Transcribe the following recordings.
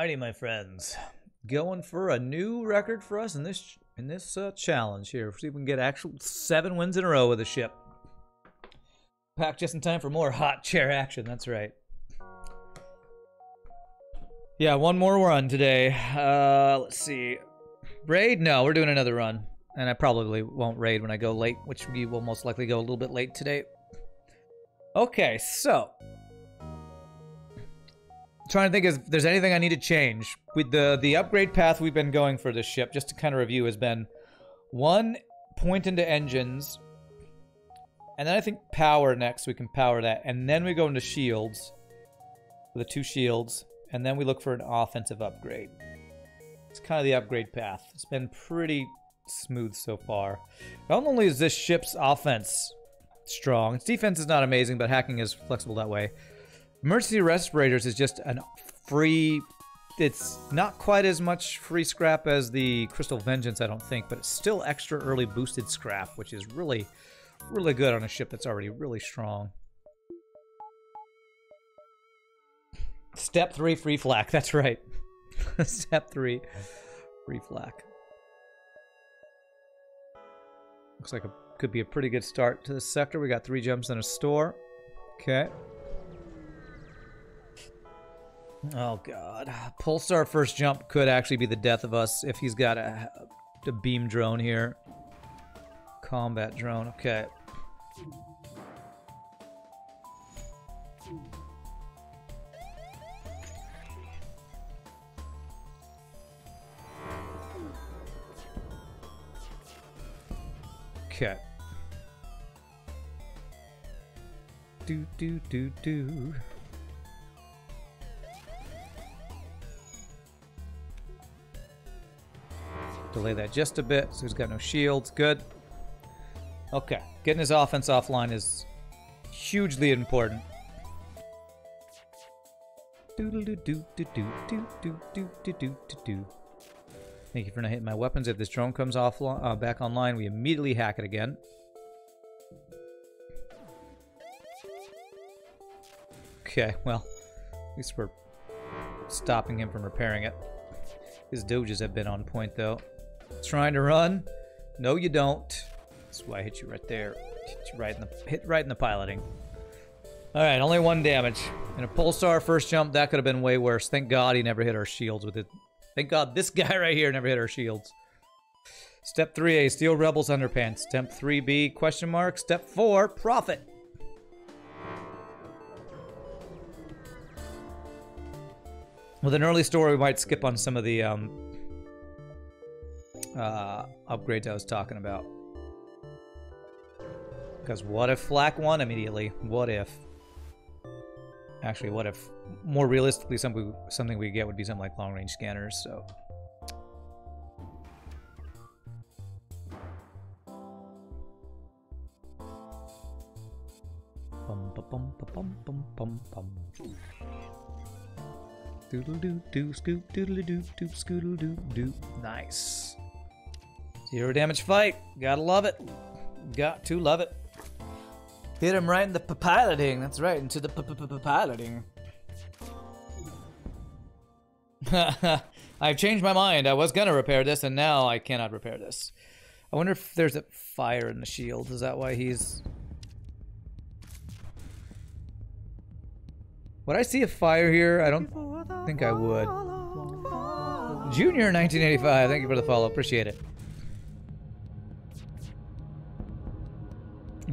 Alrighty, my friends. Going for a new record for us in this in this uh, challenge here. See if we can get actual seven wins in a row with the ship. Back just in time for more hot chair action. That's right. Yeah, one more run today. Uh, let's see. Raid? No, we're doing another run. And I probably won't raid when I go late, which we will most likely go a little bit late today. Okay, so trying to think if there's anything I need to change. With the the upgrade path we've been going for this ship, just to kind of review, has been one point into engines, and then I think power next. We can power that, and then we go into shields the two shields, and then we look for an offensive upgrade. It's kind of the upgrade path. It's been pretty smooth so far. Not only is this ship's offense strong, its defense is not amazing, but hacking is flexible that way. Emergency Respirators is just a free... It's not quite as much free scrap as the Crystal Vengeance, I don't think, but it's still extra early boosted scrap, which is really, really good on a ship that's already really strong. Step 3, free flak. That's right. Step 3, free flak. Looks like it could be a pretty good start to this sector. We got three gems in a store. Okay. Oh god. Pulsar first jump could actually be the death of us if he's got a, a beam drone here. Combat drone, okay. Okay. Do do do do. Delay that just a bit so he's got no shields. Good. Okay. Getting his offense offline is hugely important. Thank you for not hitting my weapons. If this drone comes off uh, back online, we immediately hack it again. Okay, well, at least we're stopping him from repairing it. His doges have been on point, though. Trying to run? No, you don't. That's why I hit you right there. Hit right in the hit right in the piloting. All right, only one damage. And a pulsar first jump that could have been way worse. Thank God he never hit our shields with it. Thank God this guy right here never hit our shields. Step 3A, Steel Rebels Underpants. Step 3B, question mark. Step 4, Profit. With an early story, we might skip on some of the um, uh, upgrades I was talking about. Because what if Flak won immediately? What if? Actually, what if? More realistically, something something we get would be something like long range scanners. So. Bum, bum, bum, bum, bum, bum, Doodle doo doo scoop doodle doo doo scoodle doo doo. Nice. Zero damage fight. Gotta love it. Got to love it. Hit him right in the piloting. That's right, into the piloting. I've changed my mind. I was gonna repair this, and now I cannot repair this. I wonder if there's a fire in the shield. Is that why he's... Would I see a fire here? I don't think I would. Junior 1985, thank you for the follow. Appreciate it.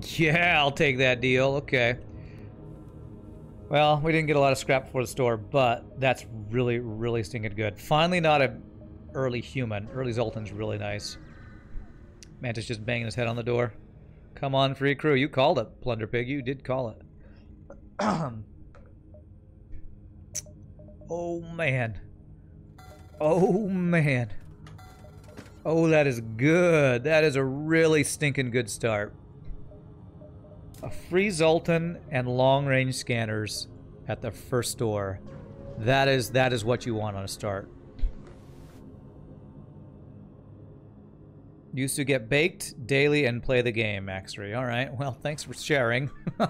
Yeah, I'll take that deal. Okay. Well, we didn't get a lot of scrap before the store, but that's really, really stinking good. Finally not a early human. Early Zoltan's really nice. Mantis just banging his head on the door. Come on, free crew. You called it, Plunder Pig. You did call it. oh, man. Oh, man. Oh, that is good. That is a really stinking good start. A free Zoltan and long-range scanners at the first store. That is that is what you want on a start. Used to get baked daily and play the game, Maxry. All right. Well, thanks for sharing.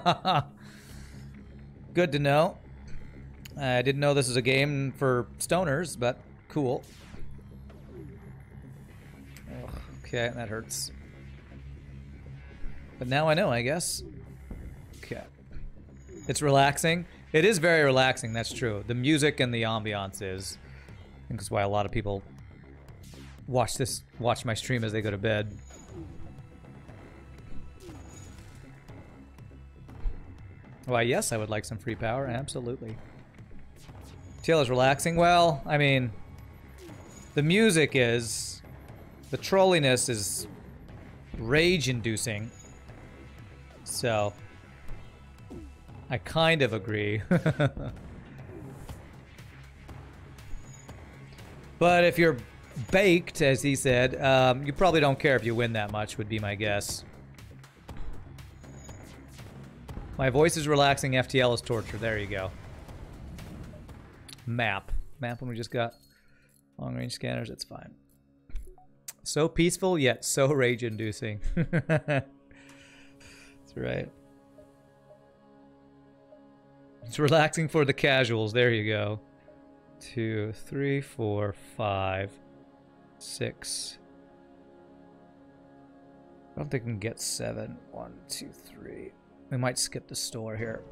Good to know. I didn't know this is a game for stoners, but cool. Ugh, okay, that hurts. But now I know, I guess. It's relaxing. It is very relaxing, that's true. The music and the ambiance is. I think that's why a lot of people watch this watch my stream as they go to bed. Why, yes, I would like some free power, absolutely. TL is relaxing. Well, I mean, the music is, the trolliness is rage-inducing. So, I kind of agree. but if you're baked, as he said, um, you probably don't care if you win that much, would be my guess. My voice is relaxing, FTL is torture. There you go. Map. Map when we just got long range scanners, it's fine. So peaceful, yet so rage inducing. That's right. It's relaxing for the casuals. There you go. Two, three, four, five, six. I don't think we can get seven. One, two, three. We might skip the store here.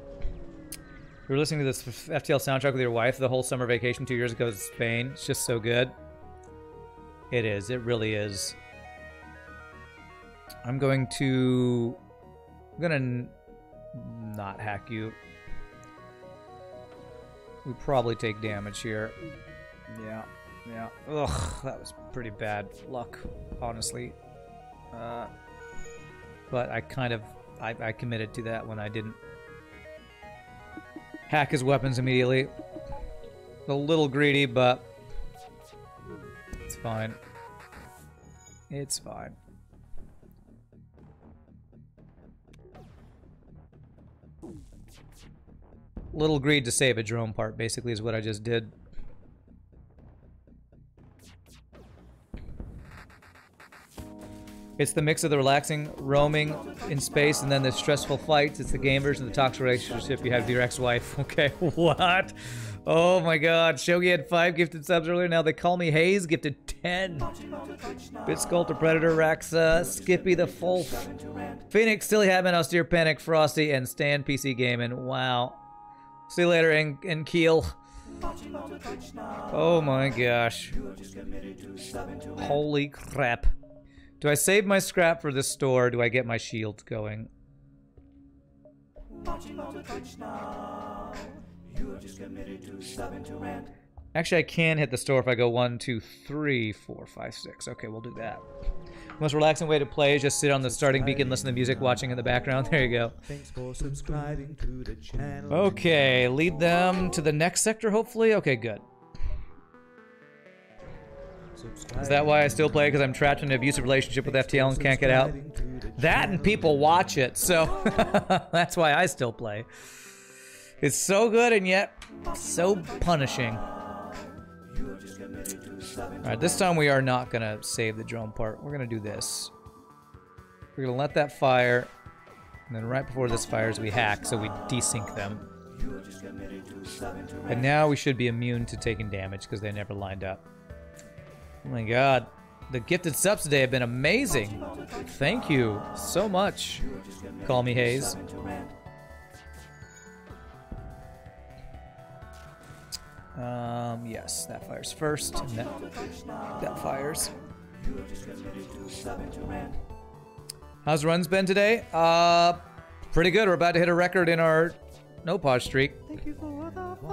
We were listening to this FTL soundtrack with your wife the whole summer vacation two years ago to Spain. It's just so good. It is. It really is. I'm going to... I'm going to not hack you. We probably take damage here. Yeah. Yeah. Ugh, that was pretty bad luck, honestly. Uh, but I kind of I, I committed to that when I didn't hack his weapons immediately. A little greedy, but it's fine. It's fine. Little greed to save a drone part, basically, is what I just did. It's the mix of the relaxing roaming in space and then the stressful fights. It's the game version of the toxic relationship you have with your ex-wife. Okay, what? Oh my god. Shogi had five gifted subs earlier. Now they call me Hayes, gifted 10. Bit Sculptor, Predator, Raxa, Skippy the Fulf, Phoenix, Silly Hatman, Austere Panic, Frosty, and Stan PC Gaming. Wow. See you later, and Keel. Oh my gosh. Holy crap. Do I save my scrap for the store? do I get my shield going? Actually, I can hit the store if I go one, two, three, four, five, six. Okay, we'll do that. Most relaxing way to play is just sit on the starting beacon, listen to music, watching in the background. There you go. Thanks for subscribing to the channel. Okay, lead them to the next sector, hopefully. Okay, good. Is that why I still play? Because I'm trapped in an abusive relationship with FTL and can't get out? That and people watch it, so that's why I still play. It's so good and yet so punishing. Alright, this time we are not going to save the drone part. We're going to do this. We're going to let that fire, and then right before this fires we hack, so we desync them. And now we should be immune to taking damage because they never lined up. Oh my god. The gifted subs today have been amazing. Thank you so much. Call me Hayes. Um, yes, that fires first, that, that fires. How's runs been today? Uh, pretty good. We're about to hit a record in our no pause streak.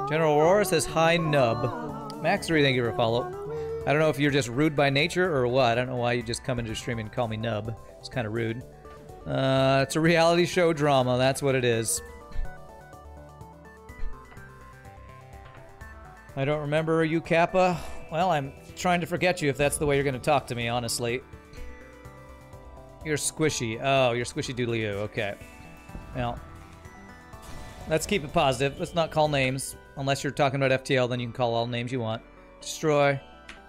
General Aurora says hi nub. Max 3, thank you for a follow. I don't know if you're just rude by nature or what. I don't know why you just come into stream and call me Nub. It's kind of rude. Uh, it's a reality show drama. That's what it is. I don't remember you, Kappa. Well, I'm trying to forget you if that's the way you're going to talk to me, honestly. You're squishy. Oh, you're squishy doodly -oo. Okay. Well, let's keep it positive. Let's not call names. Unless you're talking about FTL, then you can call all names you want. Destroy.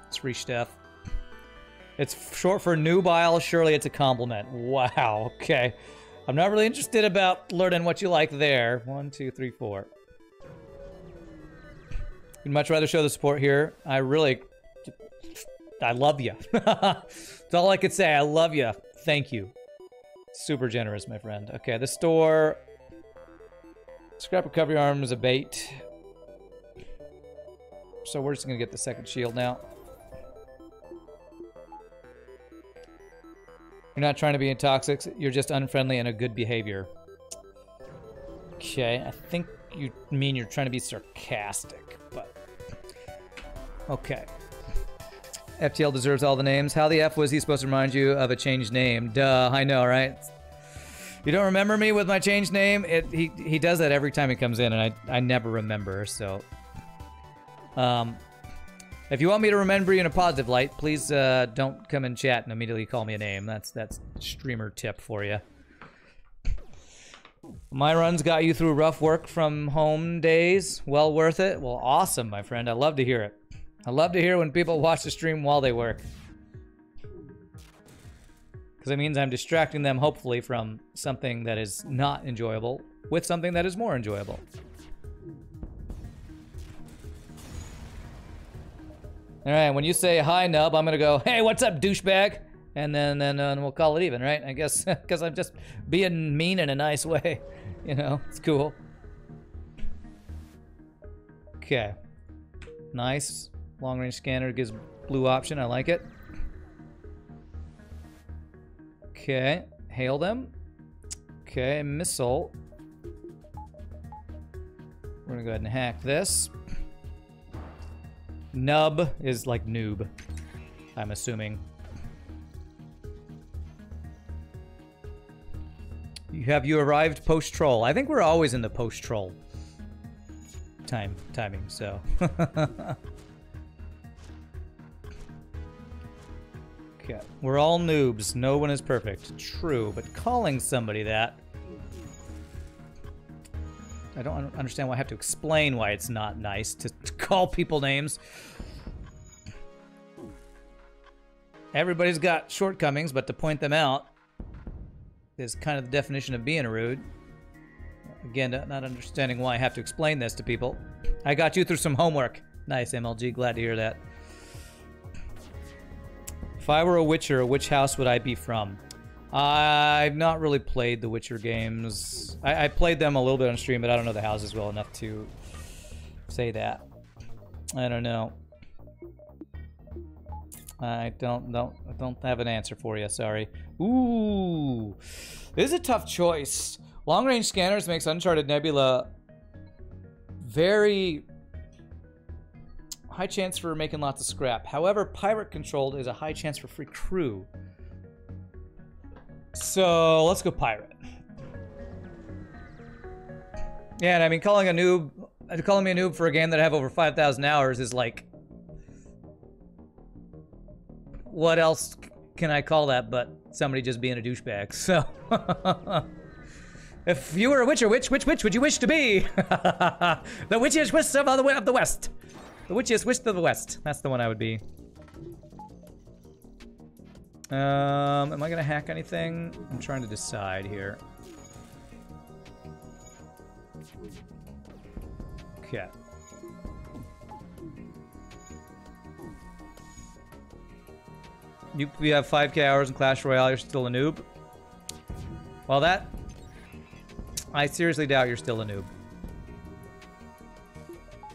It's Steph. It's short for nubile. Surely it's a compliment. Wow. Okay. I'm not really interested about learning what you like there. One, two, three, four. We'd much rather show the support here. I really, I love you. That's all I could say. I love you. Thank you. Super generous, my friend. Okay, the store. Scrap recovery arm is a bait. So we're just gonna get the second shield now. You're not trying to be intoxic. You're just unfriendly and a good behavior. Okay, I think you mean you're trying to be sarcastic, but okay. FTL deserves all the names. How the F was he supposed to remind you of a changed name? Duh, I know, right? You don't remember me with my changed name? It, he he does that every time he comes in, and I I never remember. So, um, if you want me to remember you in a positive light, please uh, don't come in chat and immediately call me a name. That's that's streamer tip for you. My runs got you through rough work from home days. Well worth it. Well, awesome, my friend. I love to hear it. I love to hear when people watch the stream while they work. Because it means I'm distracting them, hopefully, from something that is not enjoyable with something that is more enjoyable. All right, when you say hi, Nub, I'm gonna go, hey, what's up, douchebag? And then, then we'll call it even, right? I guess because I'm just being mean in a nice way. You know, it's cool. Okay. Nice. Long range scanner gives blue option. I like it. Okay. Hail them. Okay. Missile. We're gonna go ahead and hack this. Nub is like noob, I'm assuming. Have you arrived post troll? I think we're always in the post troll time timing, so. okay. We're all noobs. No one is perfect. True, but calling somebody that I don't understand why I have to explain why it's not nice to, to call people names. Everybody's got shortcomings, but to point them out is kind of the definition of being rude. Again, not understanding why I have to explain this to people. I got you through some homework. Nice, MLG. Glad to hear that. If I were a Witcher, which house would I be from? I've not really played the Witcher games. I, I, played them a little bit on stream, but I don't know the houses well enough to say that. I don't know. I don't don't I don't have an answer for you. Sorry. Ooh, this is a tough choice. Long range scanners makes Uncharted Nebula very high chance for making lots of scrap. However, pirate controlled is a high chance for free crew. So let's go pirate. Yeah, and I mean, calling a noob, calling me a noob for a game that I have over 5,000 hours is like, what else can I call that but somebody just being a douchebag? So, if you were a witcher, which which which would you wish to be? the witchiest the of the west. The witchiest wish of the west. That's the one I would be. Um, am I gonna hack anything? I'm trying to decide here. Okay. You, we have 5k hours in Clash Royale, you're still a noob? Well, that... I seriously doubt you're still a noob.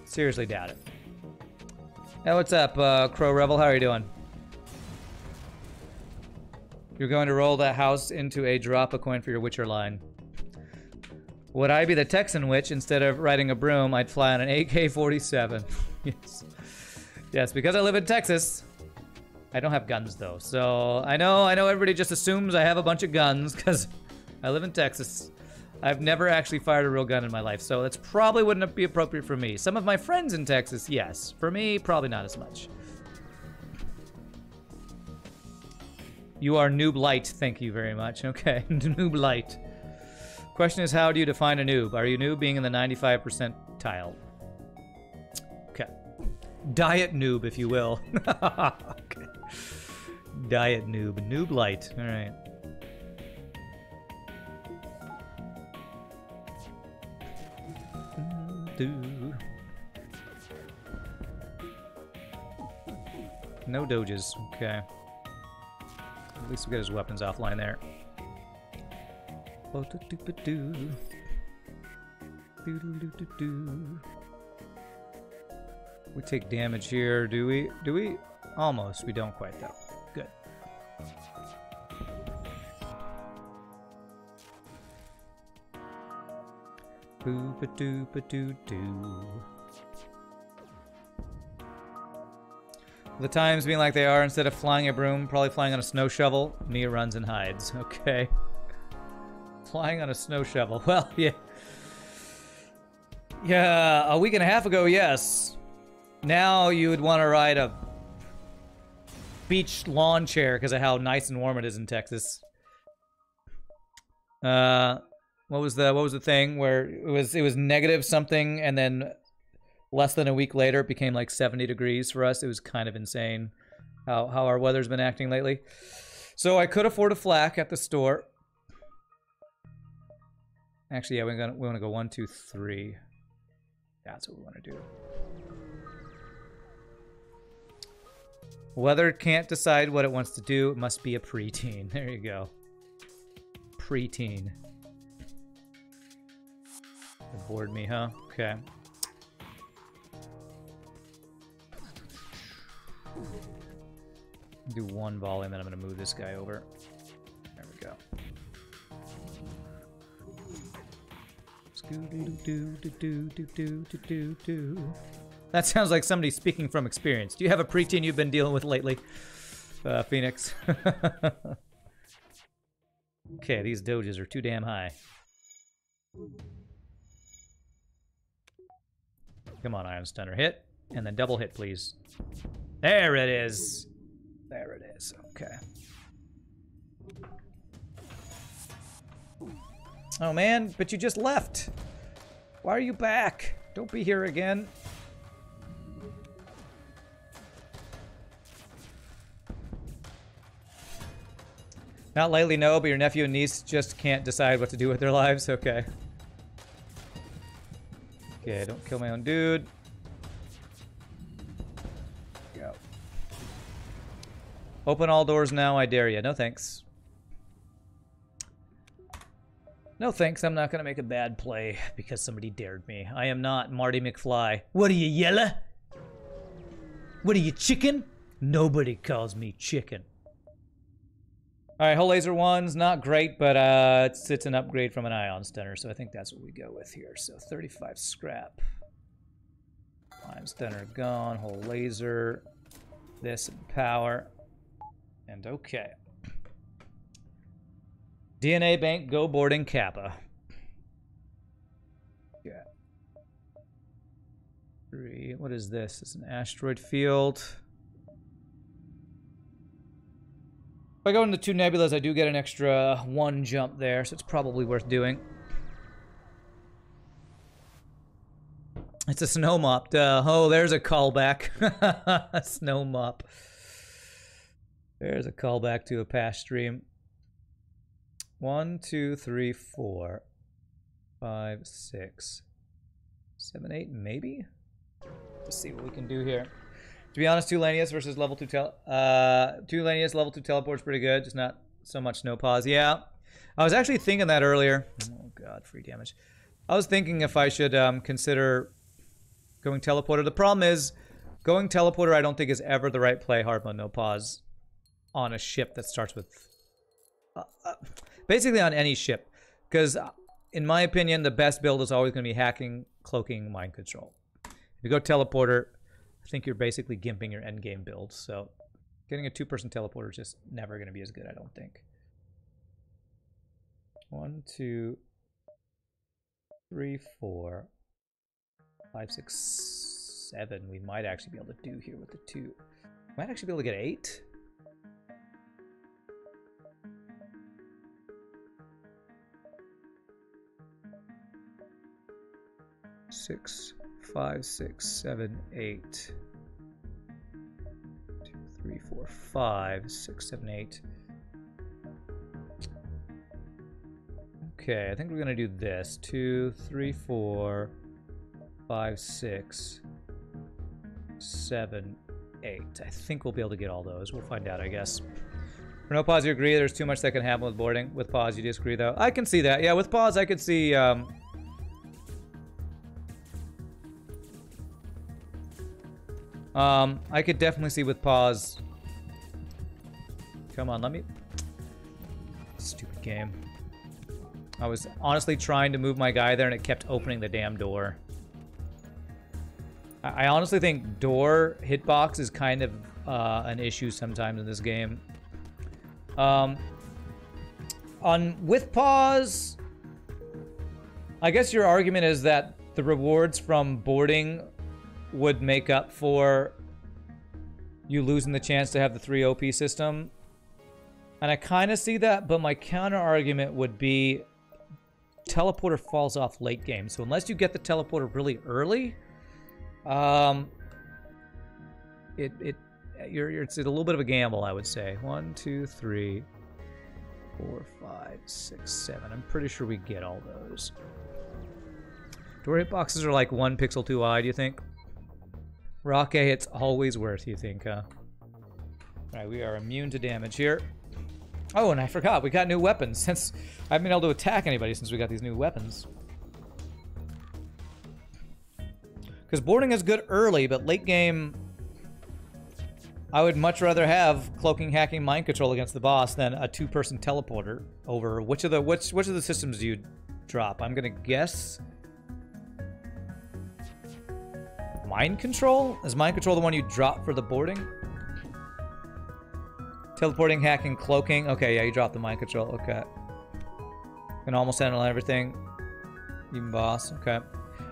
Seriously doubt it. Hey, what's up, uh, Crow Rebel? How are you doing? You're going to roll that house into a drop a coin for your Witcher line. Would I be the Texan witch instead of riding a broom? I'd fly on an AK-47. yes. Yes, because I live in Texas. I don't have guns though, so I know I know everybody just assumes I have a bunch of guns because I live in Texas. I've never actually fired a real gun in my life, so that's probably wouldn't be appropriate for me. Some of my friends in Texas, yes. For me, probably not as much. You are noob light. Thank you very much. Okay, noob light. Question is, how do you define a noob? Are you noob being in the 95 percentile? Okay. Diet noob, if you will. okay. Diet noob. Noob light. All right. do. No doges, okay. At least we got his weapons offline there. We take damage here, do we? Do we? Almost, we don't quite though. Good. Boo ba doo ba doo doo. The times being like they are, instead of flying a broom, probably flying on a snow shovel, Mia runs and hides. Okay. Flying on a snow shovel. Well, yeah. Yeah, a week and a half ago, yes. Now you would want to ride a beach lawn chair because of how nice and warm it is in Texas. Uh, what was the what was the thing where it was it was negative something and then less than a week later it became like 70 degrees for us. It was kind of insane how how our weather's been acting lately. So I could afford a flak at the store. Actually, yeah, we're gonna we want to go one, two, three. That's what we want to do. Weather can't decide what it wants to do. It must be a preteen. There you go. Preteen. It bored me, huh? Okay. Do one volley, and then I'm going to move this guy over. There we go. That sounds like somebody speaking from experience. Do you have a preteen you've been dealing with lately, uh, Phoenix? okay, these doges are too damn high. Come on, Ion Stunner. Hit, and then double hit, please. There it is. There it is. Okay. Oh, man, but you just left. Why are you back? Don't be here again. Not lately, no, but your nephew and niece just can't decide what to do with their lives? Okay. Okay, don't kill my own dude. Go. Open all doors now, I dare you. No thanks. No thanks, I'm not gonna make a bad play because somebody dared me. I am not Marty McFly. What are you, yellow? What are you, chicken? Nobody calls me chicken. Alright, Hull Laser 1's not great, but uh, it's, it's an upgrade from an Ion Stunner, so I think that's what we go with here. So 35 scrap. Ion Stunner gone, Hull Laser, this and power, and okay. DNA Bank, go boarding Kappa. Yeah. Three. What is this? It's an asteroid field. I go into two nebulas, I do get an extra one jump there, so it's probably worth doing. It's a snow mop. Duh. Oh, there's a callback. snow mop. There's a callback to a past stream. One, two, three, four, five, six, seven, eight, maybe? Let's see what we can do here. To be honest, two Lanius versus level two tel uh two Lanius level two teleport's pretty good, just not so much no pause. Yeah. I was actually thinking that earlier. Oh god, free damage. I was thinking if I should um, consider going teleporter. The problem is going teleporter I don't think is ever the right play hard mode no pause on a ship that starts with uh, uh, basically on any ship. Because, uh, in my opinion, the best build is always going to be hacking, cloaking, mind control. If you go teleporter, think you're basically gimping your endgame build. So, getting a two-person teleporter is just never going to be as good, I don't think. One, two, three, four, five, six, seven. We might actually be able to do here with the two. Might actually be able to get eight. six, five, six, seven, eight. Two, three, four, five, six, seven, eight. Okay, I think we're gonna do this. Two, three, four, five, six, seven, eight. I think we'll be able to get all those. We'll find out, I guess. For no pause, you agree there's too much that can happen with boarding. With pause, you disagree, though. I can see that. Yeah, with pause, I can see... Um, um, I could definitely see with pause... Come on, let me... Stupid game. I was honestly trying to move my guy there, and it kept opening the damn door. I honestly think door hitbox is kind of uh, an issue sometimes in this game. Um, on with pause, I guess your argument is that the rewards from boarding would make up for you losing the chance to have the 3 OP system. And I kind of see that, but my counter argument would be teleporter falls off late game. So unless you get the teleporter really early, um, it it you're, you're it's a little bit of a gamble, I would say. One, two, three, four, five, six, seven. I'm pretty sure we get all those. Door hitboxes are like one pixel too wide, do you think? Rock A, it's always worth, you think, huh? Alright, we are immune to damage here. Oh, and I forgot, we got new weapons. Since I haven't been able to attack anybody since we got these new weapons. Because boarding is good early, but late game, I would much rather have cloaking, hacking, mind control against the boss than a two-person teleporter over which of the which which of the systems do you drop? I'm gonna guess mind control. Is mind control the one you drop for the boarding? Teleporting, hacking, cloaking. Okay, yeah, you drop the mind control. Okay. Can almost handle everything. Even boss. Okay.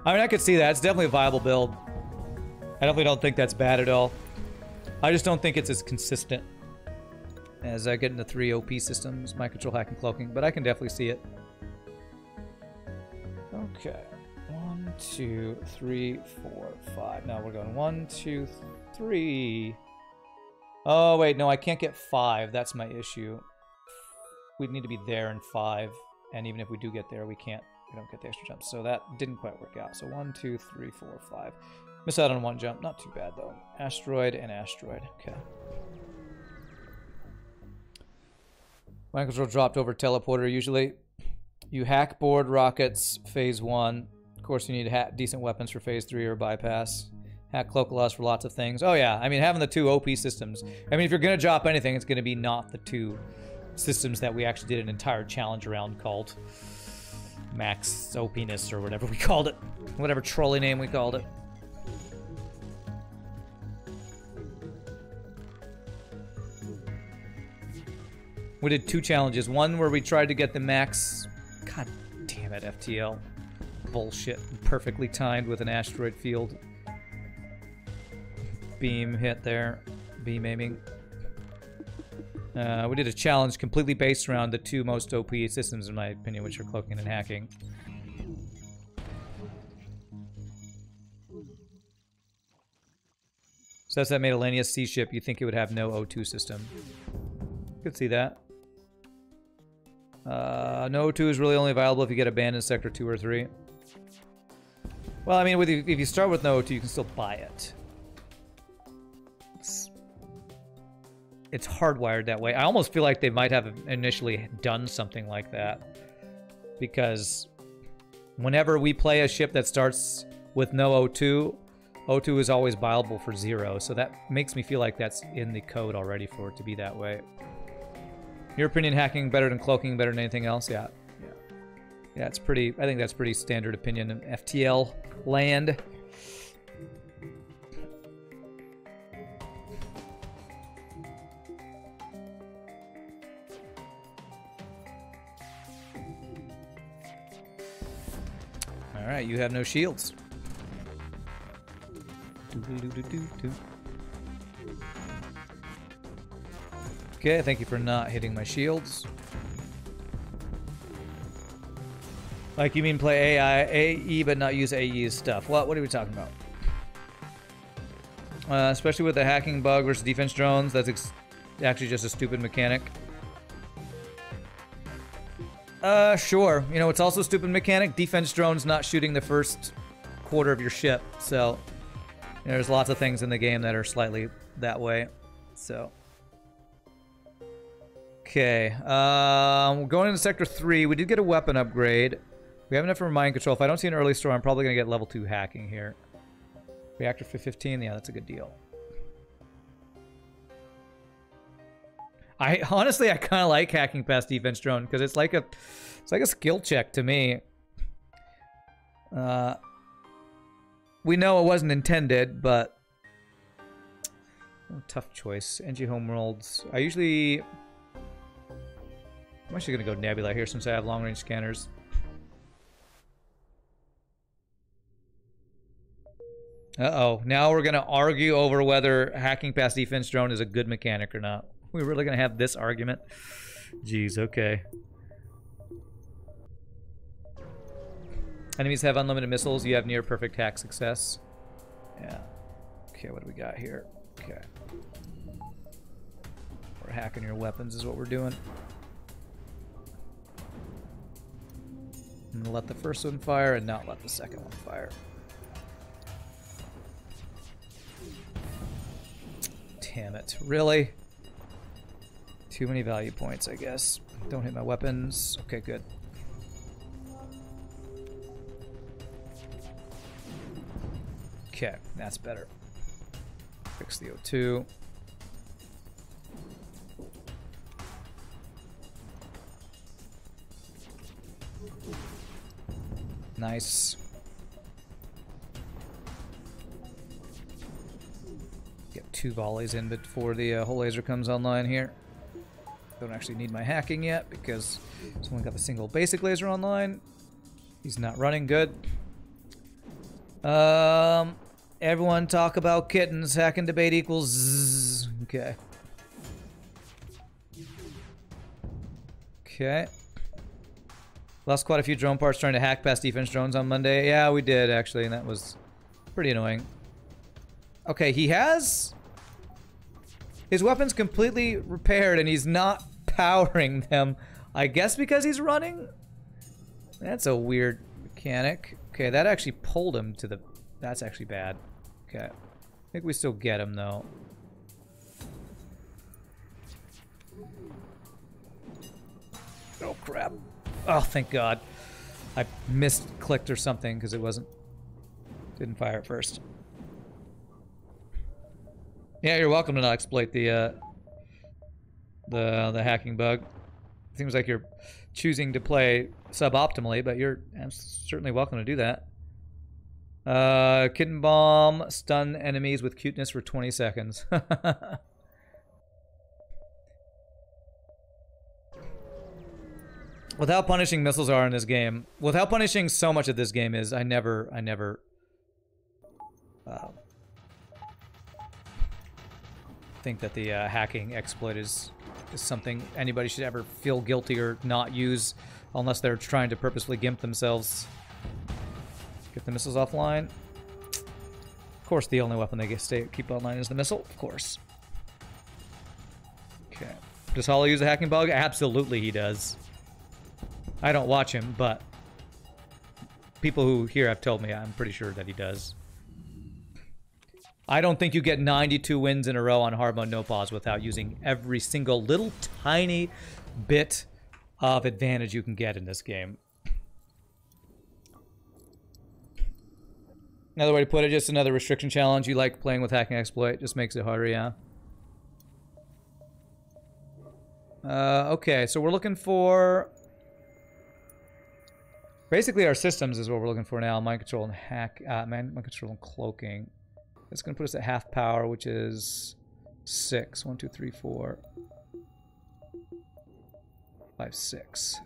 I mean, I could see that. It's definitely a viable build. I definitely don't think that's bad at all. I just don't think it's as consistent as I get into three OP systems, mind control, hacking, cloaking, but I can definitely see it. Okay. One, two, three, four, five. Now we're going one, two, three. Oh, wait, no, I can't get five. That's my issue. We'd need to be there in five, and even if we do get there, we can't we don't get the extra jumps. So that didn't quite work out. So one, two, three, four, five. Miss out on one jump. Not too bad, though. Asteroid and asteroid. Okay. Mind control dropped over teleporter usually. You hack board rockets, phase one. Of course, you need decent weapons for phase three or bypass. Hack cloak loss for lots of things. Oh yeah, I mean having the two OP systems. I mean if you're gonna drop anything, it's gonna be not the two systems that we actually did an entire challenge around called max opiness or whatever we called it. Whatever trolley name we called it. We did two challenges. One where we tried to get the max... God damn it, FTL. Bullshit. Perfectly timed with an asteroid field. Beam hit there. Beam aiming. Uh, we did a challenge completely based around the two most OP systems, in my opinion, which are cloaking and hacking. So that's that made a C ship. You think it would have no O2 system. Could see that. Uh, no O2 is really only viable if you get abandoned sector 2 or 3. Well, I mean, if you start with no O2, you can still buy it. it's hardwired that way. I almost feel like they might have initially done something like that. Because whenever we play a ship that starts with no O2, O2 is always viable for zero. So that makes me feel like that's in the code already for it to be that way. Your opinion, hacking better than cloaking, better than anything else? Yeah. Yeah, it's pretty, I think that's pretty standard opinion in FTL land. Alright, you have no shields. Okay, thank you for not hitting my shields. Like you mean play AI, AE but not use AE's stuff. What, what are we talking about? Uh, especially with the hacking bug versus defense drones, that's actually just a stupid mechanic. Uh, sure. You know, it's also stupid mechanic. Defense drones not shooting the first quarter of your ship. So, There's lots of things in the game that are slightly that way. So. Okay. Um, going into Sector 3, we did get a weapon upgrade. We have enough for mind control. If I don't see an early store, I'm probably going to get level 2 hacking here. Reactor for 15? Yeah, that's a good deal. I honestly, I kind of like hacking past defense drone because it's like a, it's like a skill check to me. Uh, we know it wasn't intended, but oh, tough choice. Engi Homeworlds. I usually, I'm actually gonna go Nebula here since I have long range scanners. Uh-oh. Now we're going to argue over whether hacking past defense drone is a good mechanic or not. We're really going to have this argument? Jeez, okay. Enemies have unlimited missiles. You have near perfect hack success. Yeah. Okay, what do we got here? Okay. We're hacking your weapons is what we're doing. I'm gonna let the first one fire and not let the second one fire. Damn it. Really? Too many value points, I guess. Don't hit my weapons. Okay, good. Okay, that's better. Fix the O2. Nice. Two volleys in before the uh, Hull Laser comes online here. Don't actually need my hacking yet because only got the single basic laser online. He's not running good. Um, Everyone talk about kittens. Hack and debate equals zzz. Okay. Okay. Lost quite a few drone parts trying to hack past defense drones on Monday. Yeah, we did, actually, and that was pretty annoying. Okay, he has... His weapon's completely repaired, and he's not powering them. I guess because he's running? That's a weird mechanic. Okay, that actually pulled him to the that's actually bad. Okay. I think we still get him, though. Oh, crap. Oh, thank God. I missed clicked or something because it wasn't... Didn't fire at first. Yeah, you're welcome to not exploit the, uh... The, the hacking bug. Seems like you're choosing to play suboptimally, but you're certainly welcome to do that. Uh, kitten bomb, stun enemies with cuteness for 20 seconds. with how punishing missiles are in this game, with how punishing so much of this game is, I never, I never, uh, think that the uh, hacking exploit is, is something anybody should ever feel guilty or not use unless they're trying to purposely gimp themselves. Get the missiles offline. Of course, the only weapon they get stay keep online is the missile. Of course. Okay. Does Hollow use a hacking bug? Absolutely he does. I don't watch him, but people who here have told me I'm pretty sure that he does. I don't think you get 92 wins in a row on hard mode no pause without using every single little tiny bit of advantage you can get in this game. Another way to put it, just another restriction challenge. You like playing with hacking exploit, just makes it harder, yeah. Uh, okay, so we're looking for... Basically, our systems is what we're looking for now. Mind control and hack... Uh, mind control and cloaking. It's going to put us at half power, which is six. One, two, three, four, five, six.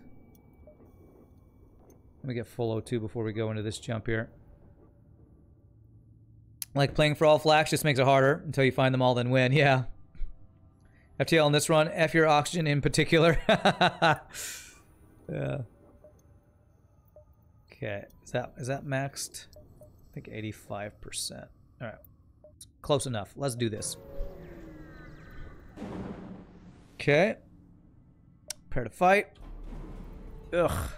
Let me get full O2 before we go into this jump here. Like playing for all flags just makes it harder until you find them all, then win. Yeah. FTL in this run, F your oxygen in particular. yeah. Okay, is that is that maxed? I think 85%. All right, close enough. Let's do this. Okay. Prepare to fight. Ugh.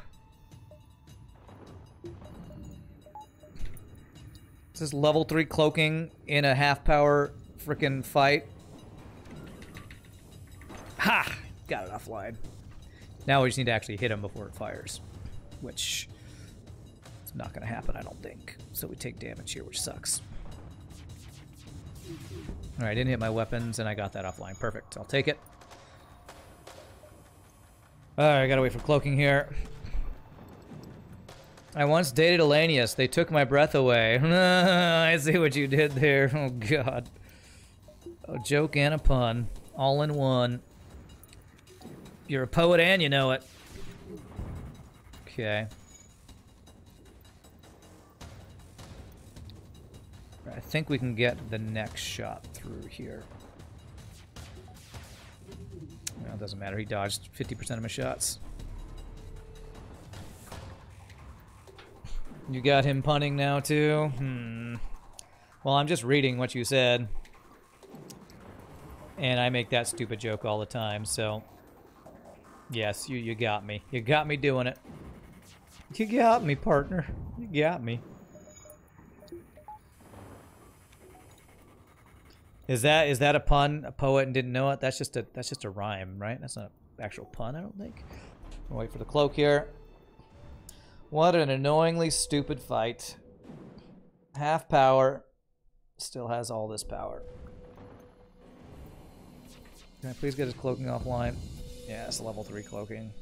This is level 3 cloaking in a half power freaking fight. Ha! Got it offline. Now we just need to actually hit him before it fires. Which is not going to happen, I don't think. So we take damage here, which sucks. Alright, I didn't hit my weapons, and I got that offline. Perfect. I'll take it. Alright, I gotta wait for cloaking here. I once dated a Lanius. They took my breath away. I see what you did there. Oh, God. A joke and a pun. All in one. You're a poet and you know it. Okay. I think we can get the next shot through here. Well, it doesn't matter. He dodged 50% of my shots. You got him punning now, too? Hmm. Well, I'm just reading what you said. And I make that stupid joke all the time, so... Yes, you, you got me. You got me doing it. You got me, partner. You got me. Is that is that a pun? A poet and didn't know it? That's just a that's just a rhyme, right? That's not an actual pun, I don't think. I'll wait for the cloak here. What an annoyingly stupid fight. Half power. Still has all this power. Can I please get his cloaking offline? Yeah, it's level 3 cloaking.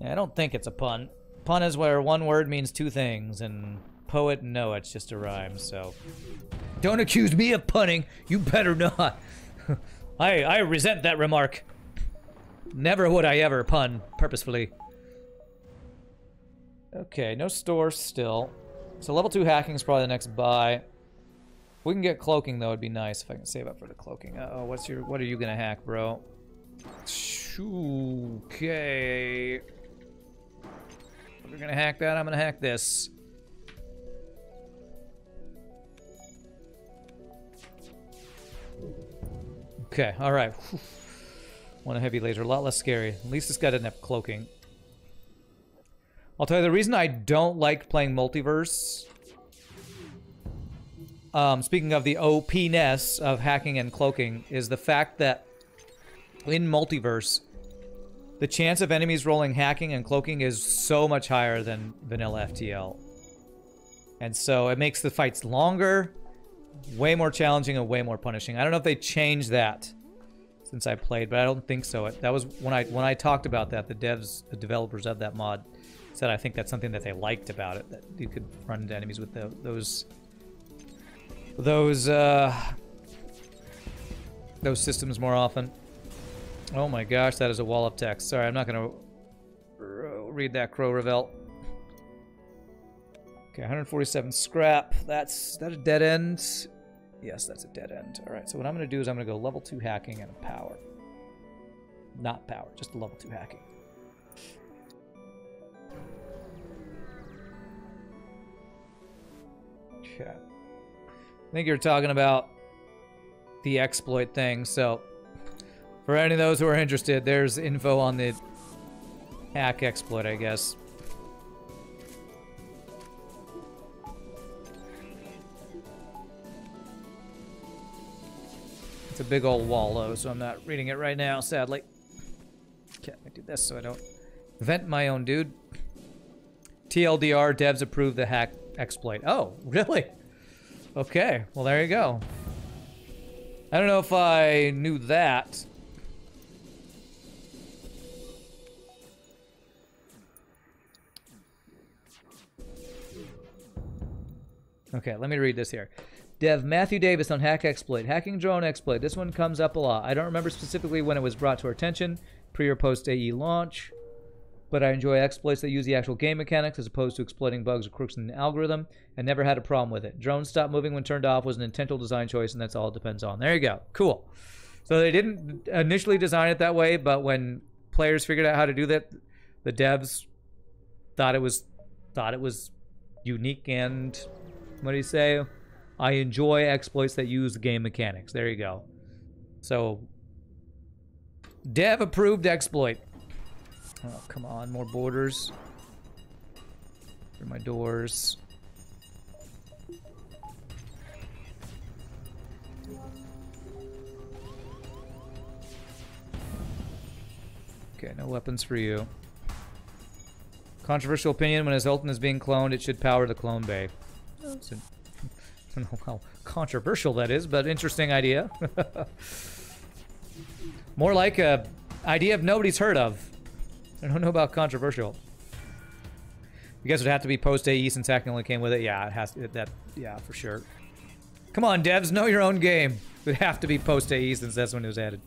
Yeah, I don't think it's a pun. Pun is where one word means two things, and poet, no, it's just a rhyme, so... Don't accuse me of punning! You better not! I, I resent that remark. Never would I ever pun, purposefully. Okay, no store still. So level 2 hacking is probably the next buy. If we can get cloaking though, it'd be nice if I can save up for the cloaking. Uh oh, what's your what are you gonna hack, bro? Okay. We're gonna hack that, I'm gonna hack this. Okay, alright. A heavy laser, a lot less scary. At least guy doesn't have cloaking. I'll tell you the reason I don't like playing multiverse. Um, speaking of the OP-ness of hacking and cloaking, is the fact that in multiverse, the chance of enemies rolling hacking and cloaking is so much higher than vanilla FTL. And so it makes the fights longer, way more challenging, and way more punishing. I don't know if they changed that since I played, but I don't think so. That was when I when I talked about that. The devs, the developers of that mod, said I think that's something that they liked about it. That you could run into enemies with the, those those uh, those systems more often. Oh my gosh, that is a wall of text. Sorry, I'm not gonna read that crow revel. Okay, 147 scrap. That's that a dead end? Yes, that's a dead end. All right, so what I'm gonna do is I'm gonna go level two hacking and a power. Not power, just level two hacking. Okay. I think you're talking about the exploit thing, so for any of those who are interested, there's info on the hack exploit, I guess. It's a big old wall, though, so I'm not reading it right now, sadly. Okay, I do this so I don't vent my own dude. TLDR, devs approve the hack exploit. Oh, really? Okay, well there you go. I don't know if I knew that. Okay, let me read this here. Dev Matthew Davis on Hack Exploit. Hacking drone exploit. This one comes up a lot. I don't remember specifically when it was brought to our attention, pre or post AE launch but I enjoy exploits that use the actual game mechanics as opposed to exploiting bugs or crooks in the algorithm, and never had a problem with it. Drones stop moving when turned off was an intentional design choice, and that's all it depends on. There you go. Cool. So they didn't initially design it that way, but when players figured out how to do that, the devs thought it was thought it was unique and what do you say? I enjoy exploits that use game mechanics. There you go. So, dev approved exploit. Oh, come on, more boarders. Through my doors. Okay, no weapons for you. Controversial opinion, when his ultimate is being cloned, it should power the clone bay. Oh. I don't know how controversial that is, but interesting idea. More like a idea of nobody's heard of. I don't know about controversial. You guys would have to be post AE since Hack only came with it. Yeah, it has to, that. Yeah, for sure. Come on, devs, know your own game. It would have to be post AE since that's when it was added.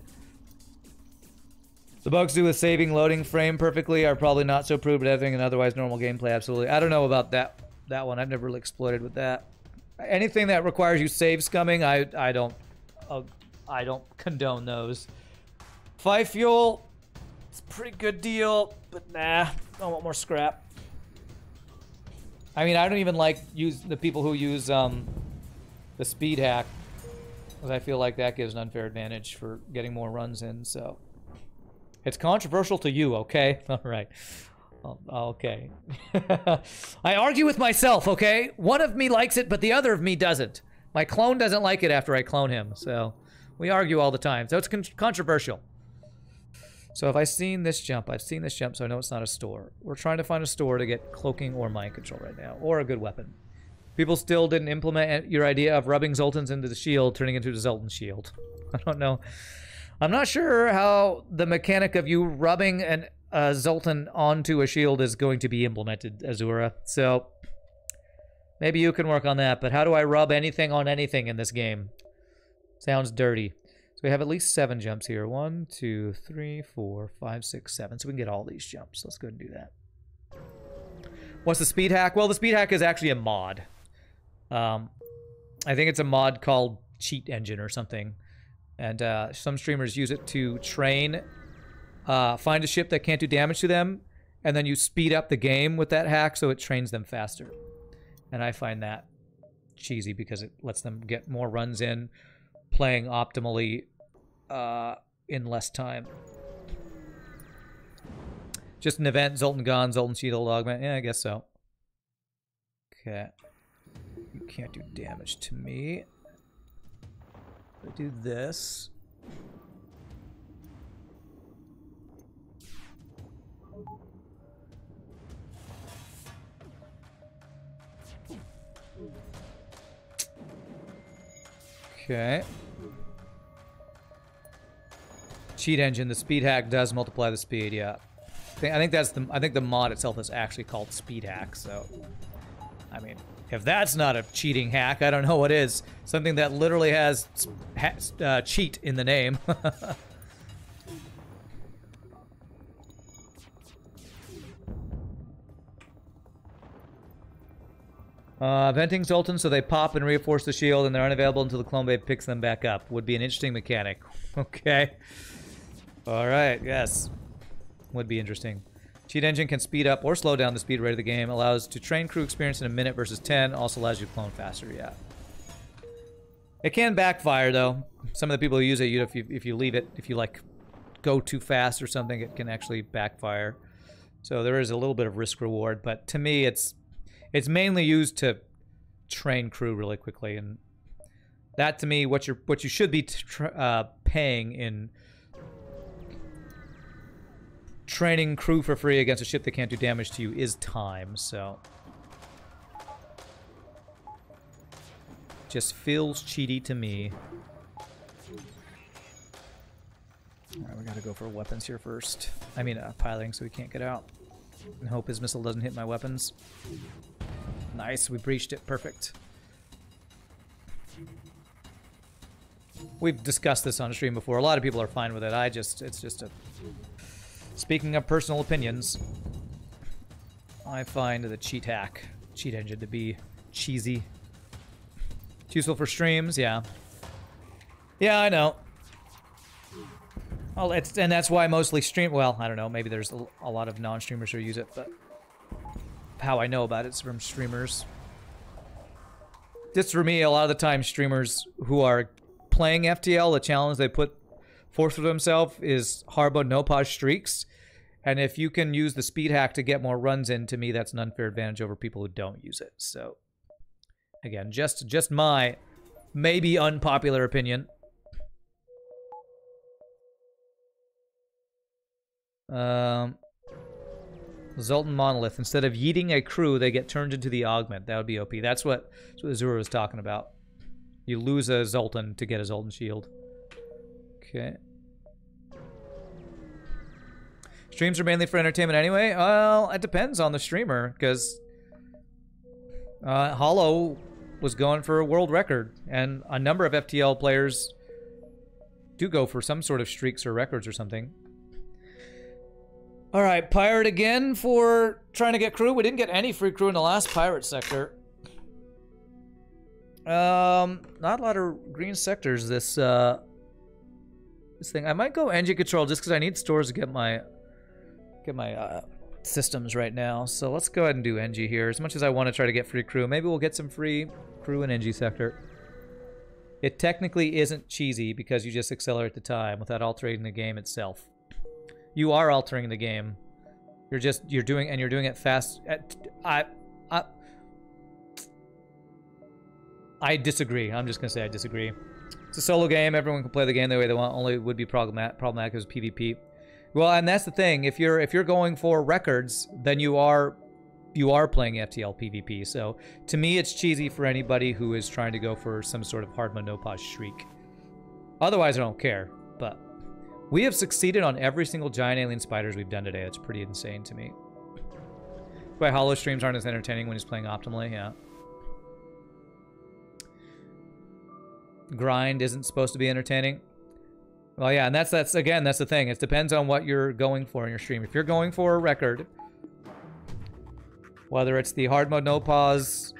The bugs do with saving loading frame perfectly are probably not so proved, but having an otherwise normal gameplay, absolutely. I don't know about that that one. I've never really exploited with that. Anything that requires you save scumming, I I don't uh, I don't condone those. Five fuel, it's a pretty good deal, but nah, I want more scrap. I mean, I don't even like use the people who use um, the speed hack, because I feel like that gives an unfair advantage for getting more runs in. So. It's controversial to you, okay? All right. Oh, oh, okay. I argue with myself, okay? One of me likes it, but the other of me doesn't. My clone doesn't like it after I clone him, so we argue all the time. So it's con controversial. So if I've seen this jump, I've seen this jump, so I know it's not a store. We're trying to find a store to get cloaking or mind control right now, or a good weapon. People still didn't implement your idea of rubbing Zoltans into the shield, turning into the Zoltan shield. I don't know. I'm not sure how the mechanic of you rubbing an uh, Zoltan onto a shield is going to be implemented, Azura. So maybe you can work on that. But how do I rub anything on anything in this game? Sounds dirty. So we have at least seven jumps here. One, two, three, four, five, six, seven. So we can get all these jumps. Let's go and do that. What's the speed hack? Well, the speed hack is actually a mod. Um, I think it's a mod called Cheat Engine or something. And uh, some streamers use it to train, uh, find a ship that can't do damage to them, and then you speed up the game with that hack so it trains them faster. And I find that cheesy because it lets them get more runs in, playing optimally uh, in less time. Just an event, Zoltan gone, Zoltan Shield augment. Yeah, I guess so. Okay. You can't do damage to me. I do this. Okay. Cheat engine. The speed hack does multiply the speed. Yeah. I think, that's the. I think the mod itself is actually called speed hack. So, I mean, if that's not a cheating hack, I don't know what is. Something that literally has, uh, cheat in the name. uh, venting Zoltan so they pop and reinforce the shield and they're unavailable until the clone bay picks them back up. Would be an interesting mechanic. okay. Alright, yes. Would be interesting. Cheat Engine can speed up or slow down the speed rate of the game, allows to train crew experience in a minute versus 10, also allows you to clone faster, yeah. It can backfire, though. Some of the people who use it, you, know, if, you, if you leave it, if you, like, go too fast or something, it can actually backfire. So there is a little bit of risk reward, but to me, it's it's mainly used to train crew really quickly, and that to me, what you're what you should be uh, paying in training crew for free against a ship that can't do damage to you is time, so... Just feels cheaty to me. Alright, we gotta go for weapons here first. I mean, uh, piloting so we can't get out. And hope his missile doesn't hit my weapons. Nice, we breached it. Perfect. We've discussed this on stream before. A lot of people are fine with it. I just, it's just a Speaking of personal opinions, I find the cheat hack, cheat engine to be cheesy. It's useful for streams, yeah. Yeah, I know. Well, it's, and that's why mostly stream. Well, I don't know. Maybe there's a, a lot of non-streamers who use it, but how I know about it's from streamers. Just for me, a lot of the time, streamers who are playing FTL, the challenge they put force for themselves is Harbo no pause streaks. And if you can use the speed hack to get more runs in, to me, that's an unfair advantage over people who don't use it. So, again, just just my maybe unpopular opinion. Um, Zoltan Monolith. Instead of yeeting a crew, they get turned into the augment. That would be OP. That's what, that's what Azura was talking about. You lose a Zoltan to get a Zoltan shield. Okay. Streams are mainly for entertainment anyway? Well, it depends on the streamer, because uh, Hollow was going for a world record, and a number of FTL players do go for some sort of streaks or records or something. All right, pirate again for trying to get crew. We didn't get any free crew in the last pirate sector. Um, not a lot of green sectors this uh this thing. I might go engine control just because I need stores to get my get my uh, systems right now. So let's go ahead and do Engi here. As much as I want to try to get free crew, maybe we'll get some free crew in Engi sector. It technically isn't cheesy because you just accelerate the time without altering the game itself. You are altering the game. You're just you're doing and you're doing it fast. I I I disagree. I'm just gonna say I disagree. It's a solo game. Everyone can play the game the way they want. Only would be problematic problematic is PvP. Well, and that's the thing. If you're if you're going for records, then you are you are playing FTL PvP. So to me, it's cheesy for anybody who is trying to go for some sort of hard mode no pause shriek. Otherwise, I don't care. We have succeeded on every single giant alien spiders we've done today. That's pretty insane to me. Why hollow streams aren't as entertaining when he's playing optimally. Yeah. Grind isn't supposed to be entertaining. Well, yeah, and that's that's again that's the thing. It depends on what you're going for in your stream. If you're going for a record, whether it's the hard mode no pause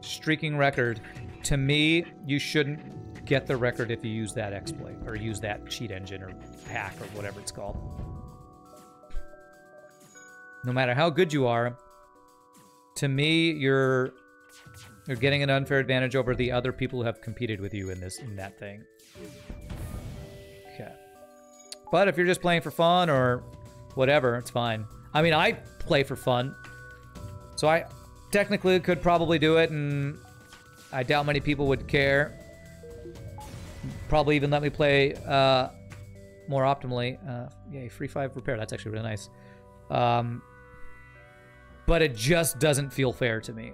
streaking record, to me, you shouldn't get the record if you use that exploit or use that cheat engine or hack or whatever it's called. No matter how good you are, to me, you're you're getting an unfair advantage over the other people who have competed with you in this in that thing. Okay. But if you're just playing for fun or whatever, it's fine. I mean, I play for fun. So I technically could probably do it, and I doubt many people would care. Probably even let me play uh, more optimally. Uh, yay, free 5 repair. That's actually really nice. Um, but it just doesn't feel fair to me.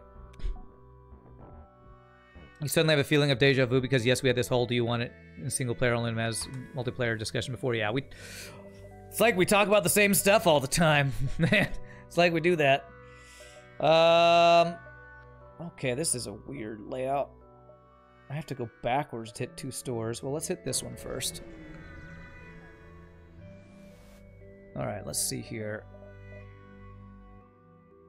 You suddenly have a feeling of deja vu because yes, we had this whole "Do you want it in single player only as multiplayer discussion before?" Yeah, we. It's like we talk about the same stuff all the time, man. It's like we do that. Um. Okay, this is a weird layout. I have to go backwards to hit two stores. Well, let's hit this one first. All right, let's see here.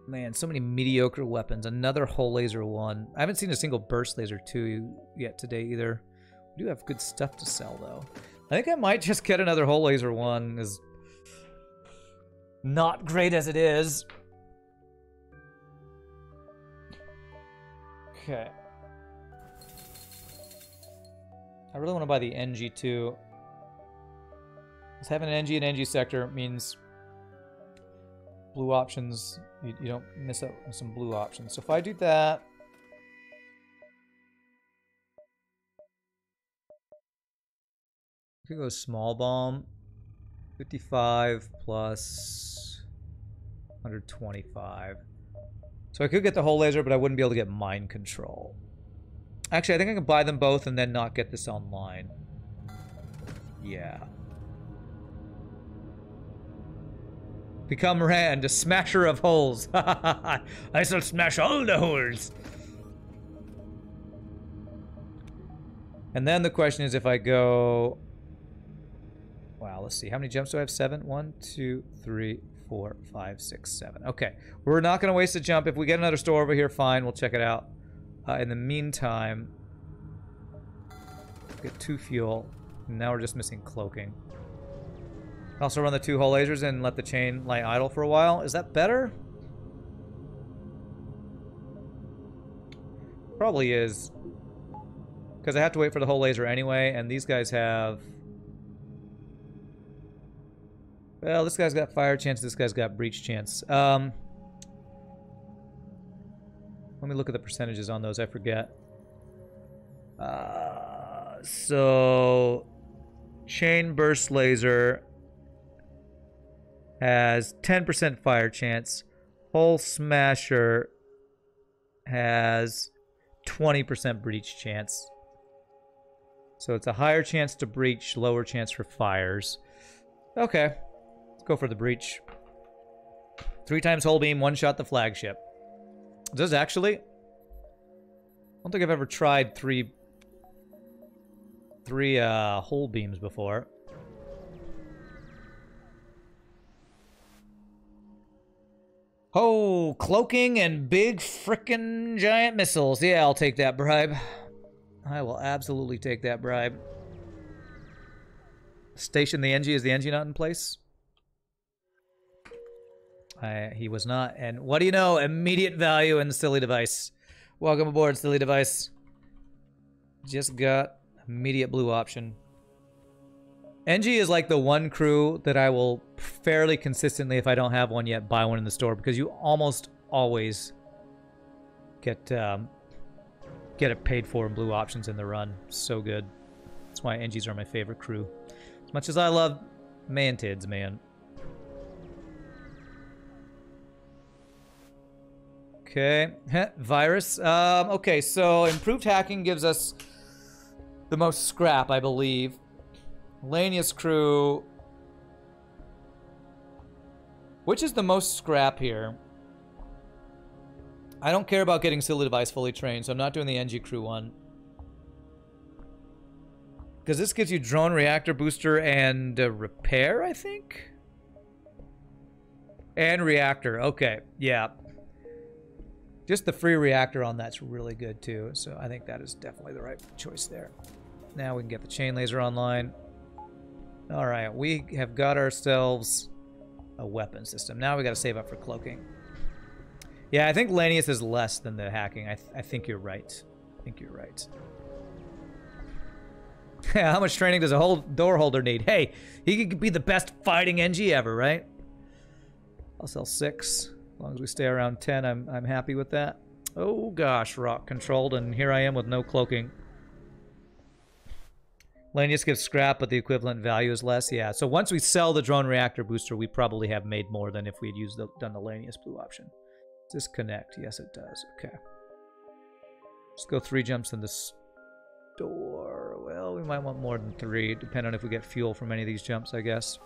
Man, so many mediocre weapons. Another hull laser one. I haven't seen a single burst laser two yet today either. We do have good stuff to sell though. I think I might just get another hull laser one. Is not great as it is. Okay. I really want to buy the NG2. Because having an Engi and Engi sector means blue options, you, you don't miss out on some blue options. So if I do that, I could go small bomb, 55 plus 125. So I could get the hull laser, but I wouldn't be able to get mind control. Actually, I think I can buy them both and then not get this online. Yeah. Become Rand, a smasher of holes. I shall smash all the holes. And then the question is if I go... Wow, let's see. How many jumps do I have? Seven? One, two, three, four, five, six, seven. Okay. We're not going to waste a jump. If we get another store over here, fine. We'll check it out. Uh, in the meantime, get two fuel. Now we're just missing cloaking. Also run the two hull lasers and let the chain lie idle for a while. Is that better? Probably is. Because I have to wait for the hull laser anyway, and these guys have... Well, this guy's got fire chance, this guy's got breach chance. Um, let me look at the percentages on those, I forget. Uh, so, chain burst laser has 10% fire chance. Hull smasher has 20% breach chance. So it's a higher chance to breach, lower chance for fires. Okay, let's go for the breach. Three times hull beam, one shot the flagship. Does actually? I don't think I've ever tried three three uh, hull beams before. Oh, cloaking and big frickin' giant missiles. Yeah, I'll take that bribe. I will absolutely take that bribe. Station the Engi. Is the Engi not in place? I, he was not. And what do you know? Immediate value in the Silly Device. Welcome aboard, Silly Device. Just got immediate blue option. Engi is like the one crew that I will fairly consistently, if I don't have one yet, buy one in the store because you almost always get um, get it paid for in blue options in the run. So good. That's why Engis are my favorite crew. As much as I love Mantids, man. Okay, virus. Um, okay, so improved hacking gives us the most scrap, I believe. Lanius crew. Which is the most scrap here? I don't care about getting Silly Device fully trained, so I'm not doing the Engi crew one. Because this gives you drone reactor booster and repair, I think? And reactor. Okay, yeah. Just the free reactor on that's really good too. So I think that is definitely the right choice there. Now we can get the chain laser online. All right, we have got ourselves a weapon system. Now we got to save up for cloaking. Yeah, I think Lanius is less than the hacking. I, th I think you're right. I think you're right. How much training does a whole door holder need? Hey, he could be the best fighting Engi ever, right? I'll sell six. As long as we stay around 10, I'm, I'm happy with that. Oh gosh, rock controlled, and here I am with no cloaking. Lanius gives scrap, but the equivalent value is less. Yeah, so once we sell the drone reactor booster, we probably have made more than if we had used the, done the Lanius blue option. Does this connect? Yes, it does. Okay. Let's go three jumps in the store. Well, we might want more than three, depending on if we get fuel from any of these jumps, I guess.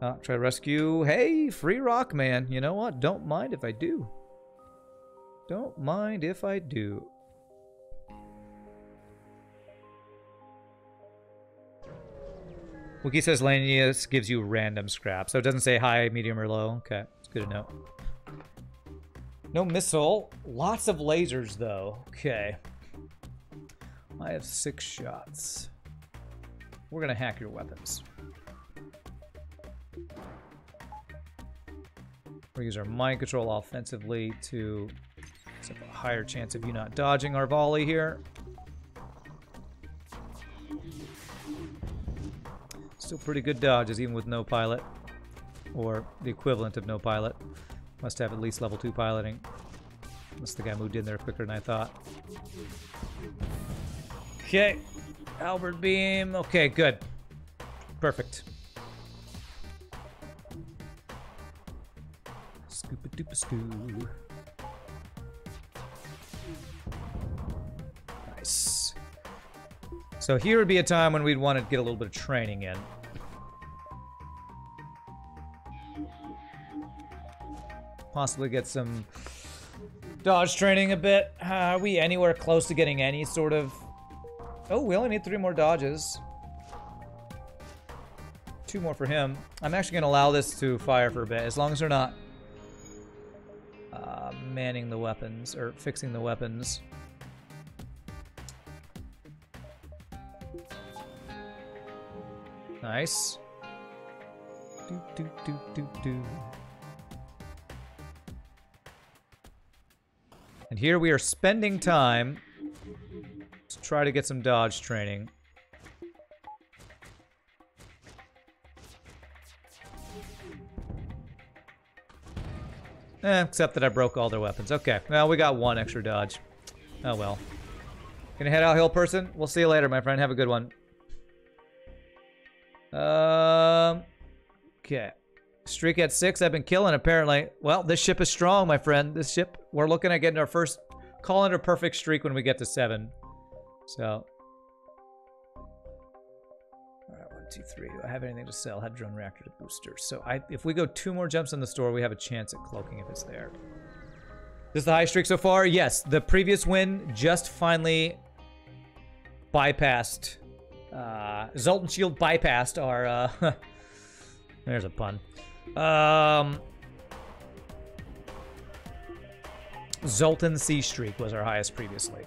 Uh, try rescue. Hey, free rock man. You know what? Don't mind if I do. Don't mind if I do. Wookie says Lanius gives you random scrap. So it doesn't say high, medium, or low. Okay, it's good to know. No missile. Lots of lasers, though. Okay. I have six shots. We're going to hack your weapons. We use our mind control offensively to a higher chance of you not dodging our volley here. Still pretty good dodges, even with no pilot. Or the equivalent of no pilot. Must have at least level 2 piloting. Unless the guy moved in there quicker than I thought. Okay. Halberd Beam. Okay, good. Perfect. Scoopa doopa scoo. Nice. So here would be a time when we'd want to get a little bit of training in. possibly get some dodge training a bit. Uh, are we anywhere close to getting any sort of... Oh, we only need three more dodges. Two more for him. I'm actually going to allow this to fire for a bit, as long as they're not uh, manning the weapons, or fixing the weapons. Nice. Do, do, do, do, do. And here we are spending time to try to get some dodge training. Eh, except that I broke all their weapons. Okay, well, we got one extra dodge. Oh well. Gonna head out hill person. We'll see you later, my friend. Have a good one. Um. Okay. Streak at six. I've been killing apparently. Well, this ship is strong, my friend. This ship. We're looking at getting our first calendar perfect streak when we get to seven. So. Two, three. Do I have anything to sell? Have drone reactor to booster. So I, if we go two more jumps in the store, we have a chance at cloaking if it's there. This is the high streak so far? Yes. The previous win just finally bypassed. Uh, Zoltan Shield bypassed our. Uh, there's a pun. Um, Zoltan C Streak was our highest previously.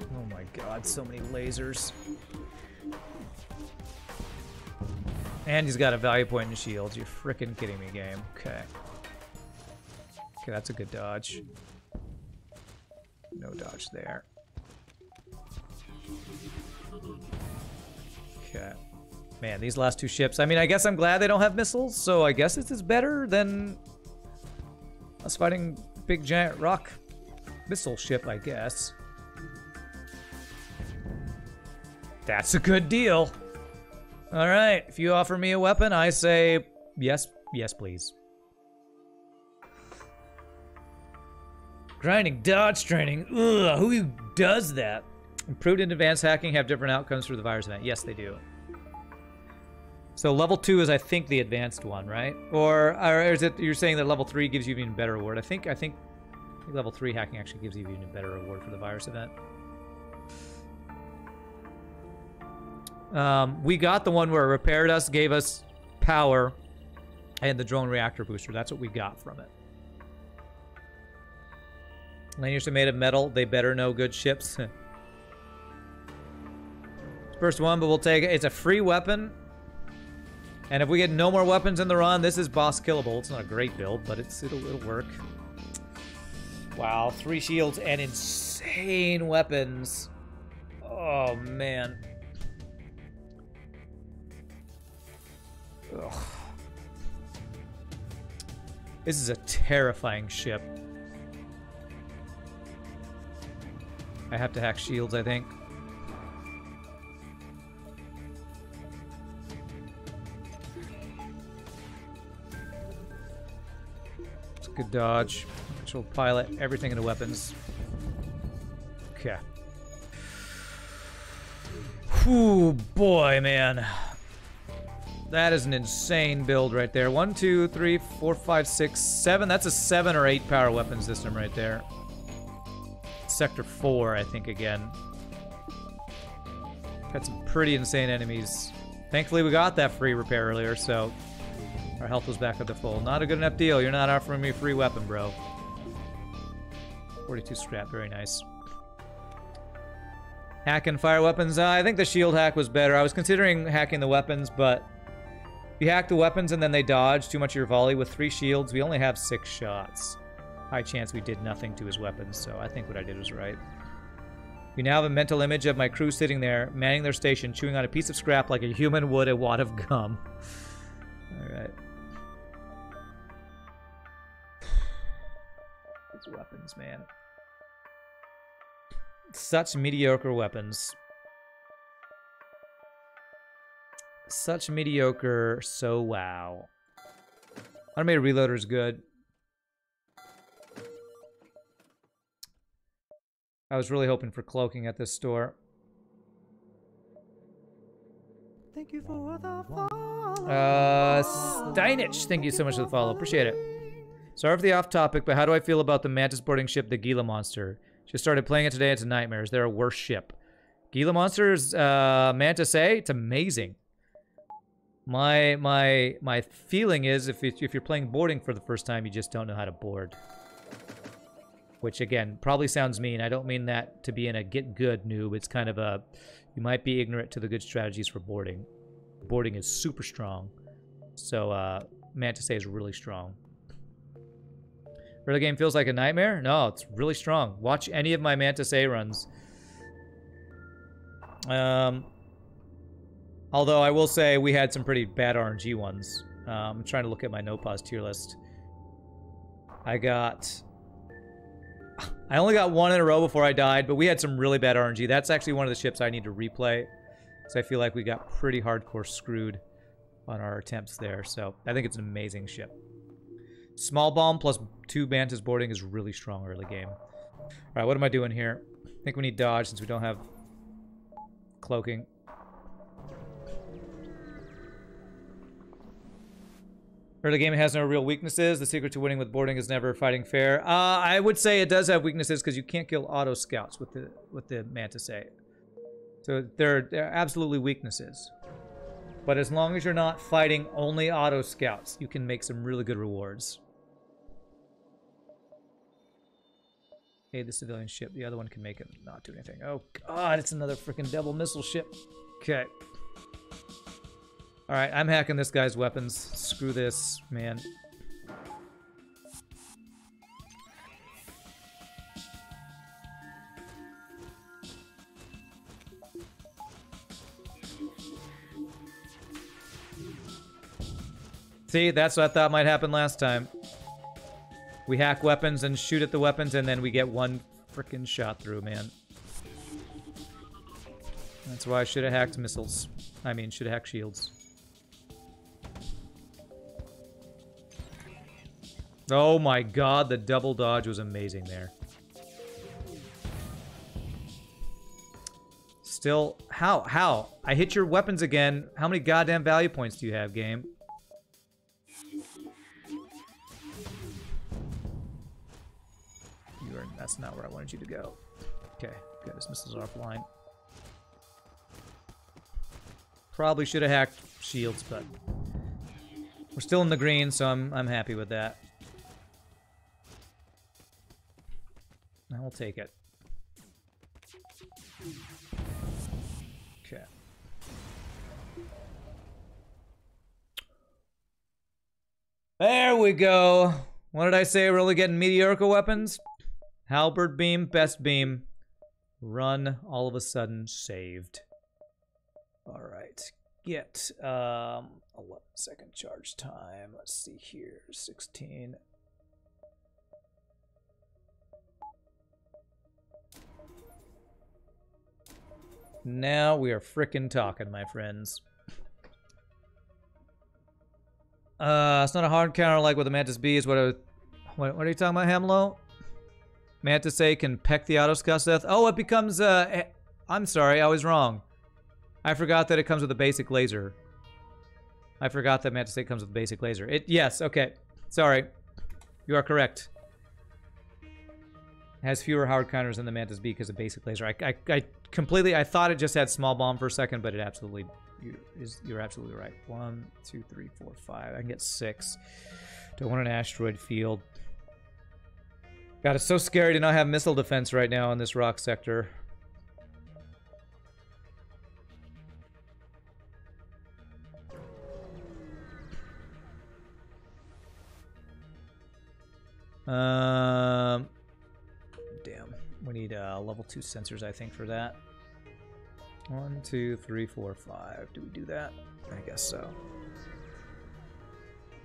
Oh my god, so many lasers. And he's got a value point in shields. You're freaking kidding me, game. Okay. Okay, that's a good dodge. No dodge there. Okay. Man, these last two ships. I mean, I guess I'm glad they don't have missiles, so I guess this is better than us fighting big giant rock missile ship, I guess. That's a good deal. All right, if you offer me a weapon, I say yes, yes, please. Grinding dodge training. Ugh, who does that? Improved and advanced hacking have different outcomes for the virus event. Yes, they do. So level two is, I think, the advanced one, right? Or, or is it you're saying that level three gives you even better reward? I think I think level three hacking actually gives you even a better reward for the virus event. Um, we got the one where it repaired us, gave us power, and the drone reactor booster. That's what we got from it. Lanius are made of metal. They better know good ships. First one, but we'll take it. It's a free weapon. And if we get no more weapons in the run, this is boss killable. It's not a great build, but it's it'll, it'll work. Wow, three shields and insane weapons. Oh, man. Ugh. This is a terrifying ship. I have to hack shields, I think. It's a good dodge. Which will pilot everything into weapons. Okay. Whew, boy, man. That is an insane build right there. One, two, three, four, five, six, seven. That's a seven or eight power weapon system right there. Sector 4, I think, again. Got some pretty insane enemies. Thankfully, we got that free repair earlier, so our health was back up to full. Not a good enough deal. You're not offering me a free weapon, bro. 42 scrap, very nice. Hacking fire weapons. Uh, I think the shield hack was better. I was considering hacking the weapons, but you hack the weapons and then they dodge too much of your volley with three shields, we only have six shots high chance we did nothing to his weapons, so I think what I did was right. We now have a mental image of my crew sitting there, manning their station, chewing on a piece of scrap like a human would a wad of gum. Alright. These weapons, man. Such mediocre weapons. Such mediocre, so wow. Automated reloader is good. I was really hoping for cloaking at this store. Thank you for the follow. Uh, Steinich, thank you so much for the follow. Appreciate it. Sorry for the off topic, but how do I feel about the Mantis boarding ship, the Gila Monster? Just started playing it today. It's a nightmare. Is there a worse ship? Gila Monsters, uh, Mantis A, it's amazing. My my my feeling is if if you're playing boarding for the first time, you just don't know how to board which again probably sounds mean. I don't mean that to be in a get good noob. It's kind of a you might be ignorant to the good strategies for boarding. Boarding is super strong, so uh, Mantis A is really strong. Early game feels like a nightmare? No, it's really strong. Watch any of my Mantis A runs. Um, although I will say we had some pretty bad RNG ones. Um, I'm trying to look at my no pause tier list. I got I only got one in a row before I died, but we had some really bad RNG. That's actually one of the ships I need to replay. Because I feel like we got pretty hardcore screwed on our attempts there. So I think it's an amazing ship. Small bomb plus two Mantis boarding is really strong early game. All right, what am I doing here? I think we need dodge since we don't have cloaking. Early game has no real weaknesses. The secret to winning with boarding is never fighting fair. Uh, I would say it does have weaknesses because you can't kill auto scouts with the with the Mantis A. So there, there are absolutely weaknesses. But as long as you're not fighting only auto scouts, you can make some really good rewards. Hey, the civilian ship. The other one can make it not do anything. Oh god, it's another freaking devil missile ship. Okay. Alright, I'm hacking this guy's weapons. Screw this, man. See, that's what I thought might happen last time. We hack weapons and shoot at the weapons, and then we get one freaking shot through, man. That's why I should have hacked missiles. I mean, should have hacked shields. Oh my god, the double dodge was amazing there. Still, how? How? I hit your weapons again. How many goddamn value points do you have, game? You are, that's not where I wanted you to go. Okay, good. His missiles are offline. Probably should have hacked shields, but we're still in the green, so I'm I'm happy with that. I will take it. Okay. There we go. What did I say? We're only getting mediocre weapons? Halberd beam, best beam. Run, all of a sudden, saved. All right. Get um, 11 second charge time. Let's see here. 16. Now we are frickin' talking, my friends. Uh, it's not a hard counter like with the Mantis B is what what, what are you talking about, Hamlo? Mantis A can peck the autoscout death. Oh, it becomes, uh, I'm sorry, I was wrong. I forgot that it comes with a basic laser. I forgot that Mantis A comes with a basic laser. It, yes, okay. Sorry. You are correct. It has fewer hard counters than the Mantis B because of basic laser. I, I, I completely, I thought it just had small bomb for a second, but it absolutely, you're absolutely right. One, two, three, four, five. I can get six. Don't want an asteroid field. God, it's so scary to not have missile defense right now in this rock sector. Um. We need uh, level 2 sensors, I think, for that. One, two, three, four, five. Do we do that? I guess so.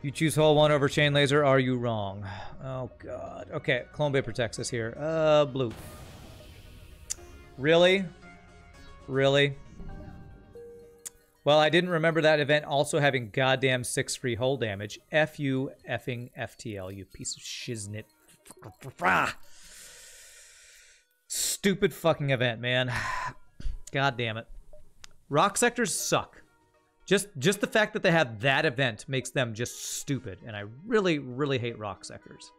You choose hull one over chain laser. Are you wrong? Oh god. Okay, Clone Bay protects us here. Uh, blue. Really? Really? Well, I didn't remember that event also having goddamn six free hull damage. F you effing FTL, you piece of shiznit. Stupid fucking event, man. God damn it. Rock sectors suck. Just just the fact that they have that event makes them just stupid, and I really, really hate rock sectors.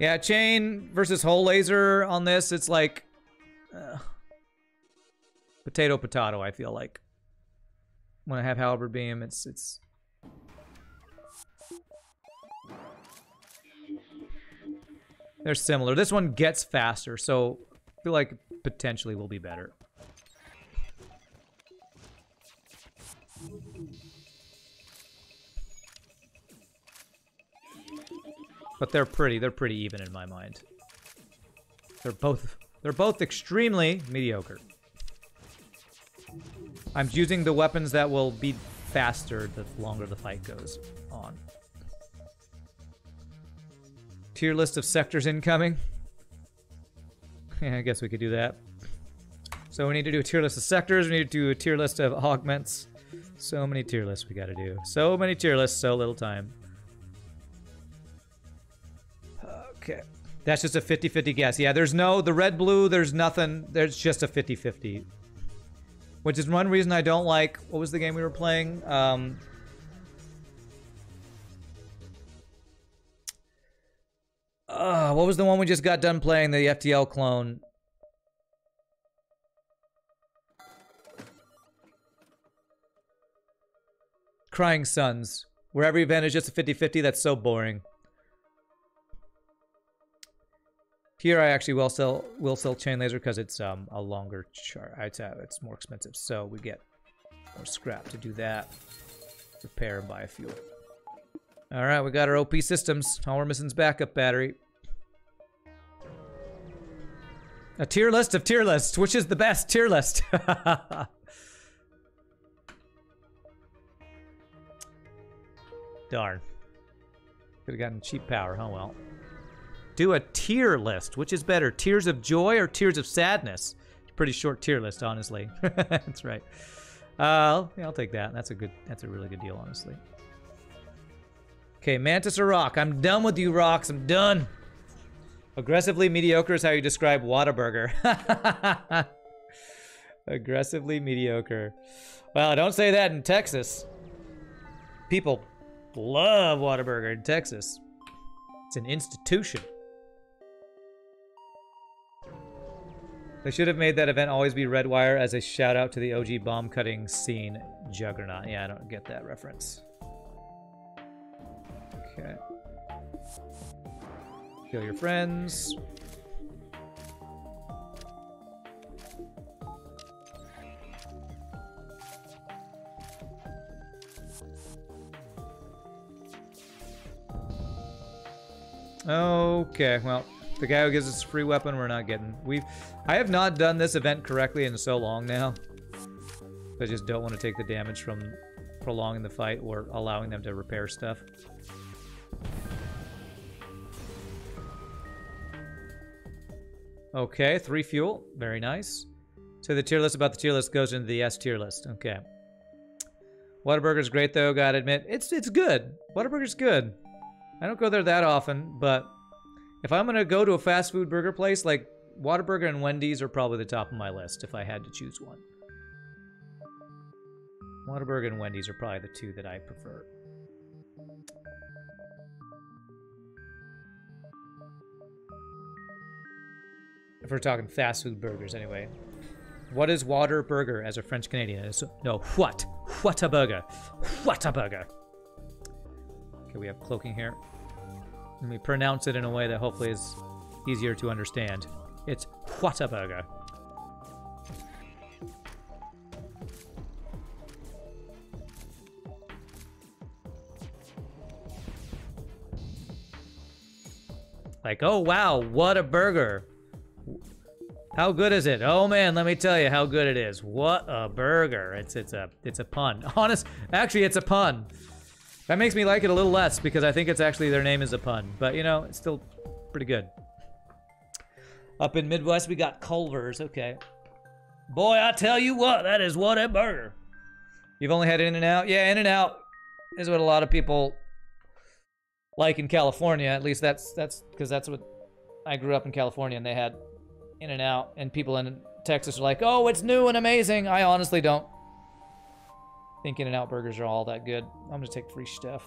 Yeah, chain versus hull laser on this, it's like uh, potato potato. I feel like when I have halberd beam, it's it's. They're similar. This one gets faster, so I feel like potentially will be better. But they're pretty, they're pretty even in my mind. They're both, they're both extremely mediocre. I'm using the weapons that will be faster the longer the fight goes on. Tier list of sectors incoming. Yeah, I guess we could do that. So we need to do a tier list of sectors. We need to do a tier list of augments. So many tier lists we gotta do. So many tier lists, so little time. Okay. That's just a 50-50 guess. Yeah, there's no, the red, blue, there's nothing. There's just a 50-50. Which is one reason I don't like, what was the game we were playing? Um, uh, what was the one we just got done playing, the FTL clone? Crying Suns, where every event is just a 50-50. That's so boring. Here I actually will sell will sell chain laser because it's um a longer chart. It's uh, it's more expensive, so we get more scrap to do that. Repair and buy a fuel. All right, we got our OP systems. Missing is backup battery. A tier list of tier lists. Which is the best tier list? Darn. Could have gotten cheap power. Oh well. Do a tier list. Which is better, tears of joy or tears of sadness? Pretty short tier list, honestly. that's right. Uh, yeah, I'll take that. That's a good. That's a really good deal, honestly. Okay, Mantis or Rock? I'm done with you, Rocks. I'm done. Aggressively mediocre is how you describe Whataburger. Aggressively mediocre. Well, don't say that in Texas. People love Whataburger in Texas. It's an institution. They should have made that event always be Redwire as a shout out to the OG bomb cutting scene juggernaut. Yeah, I don't get that reference. Okay. Kill your friends. Okay, well, the guy who gives us a free weapon, we're not getting. We've, I have not done this event correctly in so long now. I just don't want to take the damage from prolonging the fight or allowing them to repair stuff. Okay, three fuel. Very nice. So the tier list about the tier list goes into the S tier list. Okay. Whataburger's great though, gotta admit. It's it's good. Whataburger's good. I don't go there that often, but if I'm gonna go to a fast food burger place, like Whataburger and Wendy's are probably the top of my list if I had to choose one. Whataburger and Wendy's are probably the two that I prefer. If we're talking fast food burgers, anyway. What is water burger as a French Canadian? No, what? What a burger. What a burger. Okay, we have cloaking here. Let me pronounce it in a way that hopefully is easier to understand. It's what a burger. Like, oh wow, what a burger. How good is it? Oh man, let me tell you how good it is. What a burger. It's it's a it's a pun. Honest, actually it's a pun. That makes me like it a little less because I think it's actually their name is a pun. But you know, it's still pretty good. Up in Midwest, we got Culver's. Okay. Boy, I tell you what, that is what a burger. You've only had In-N-Out? Yeah, In-N-Out is what a lot of people like in California. At least that's that's because that's what I grew up in California and they had In-N-Out and people in Texas are like, "Oh, it's new and amazing." I honestly don't think In-N-Out burgers are all that good. I'm gonna take free stuff.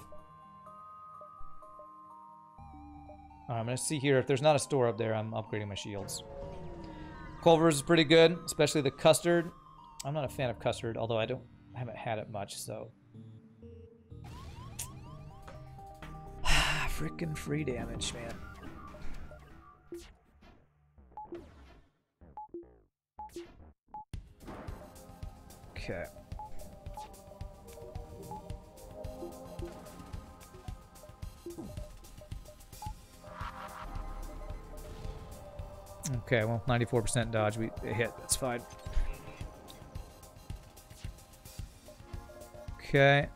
I'm gonna see here if there's not a store up there. I'm upgrading my shields. Culver's is pretty good, especially the custard. I'm not a fan of custard, although I don't I haven't had it much, so. Freaking free damage, man. Okay. Okay, well, 94% dodge. We hit. That's fine. Okay.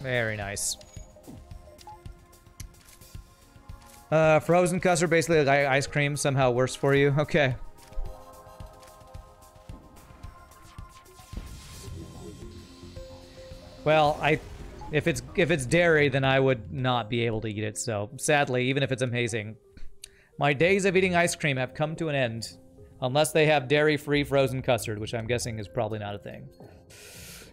Very nice. Uh, frozen custard, basically like ice cream, somehow worse for you. Okay. Well, I, if it's if it's dairy, then I would not be able to eat it. So sadly, even if it's amazing, my days of eating ice cream have come to an end, unless they have dairy-free frozen custard, which I'm guessing is probably not a thing.